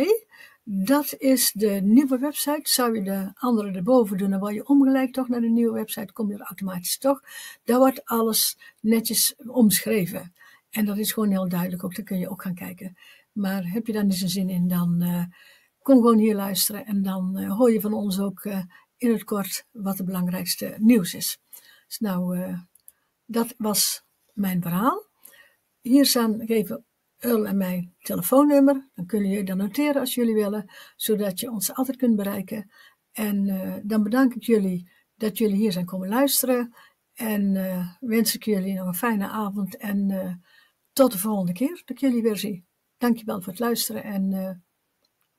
Dat is de nieuwe website. Zou je de andere erboven doen, dan word je omgeleid toch naar de nieuwe website, kom je er automatisch toch. Daar wordt alles netjes omschreven. En dat is gewoon heel duidelijk ook, daar kun je ook gaan kijken. Maar heb je daar niet zo'n zin in, dan uh, kom gewoon hier luisteren en dan uh, hoor je van ons ook uh, in het kort wat het belangrijkste nieuws is. Dus nou, dat was mijn verhaal. Hier staan geven Earl en mijn telefoonnummer. Dan kunnen jullie dat noteren als jullie willen, zodat je ons altijd kunt bereiken. En uh, dan bedank ik jullie dat jullie hier zijn komen luisteren. En uh, wens ik jullie nog een fijne avond en tot de volgende keer dat ik jullie weer zie. Dankjewel voor het luisteren en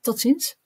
tot ziens.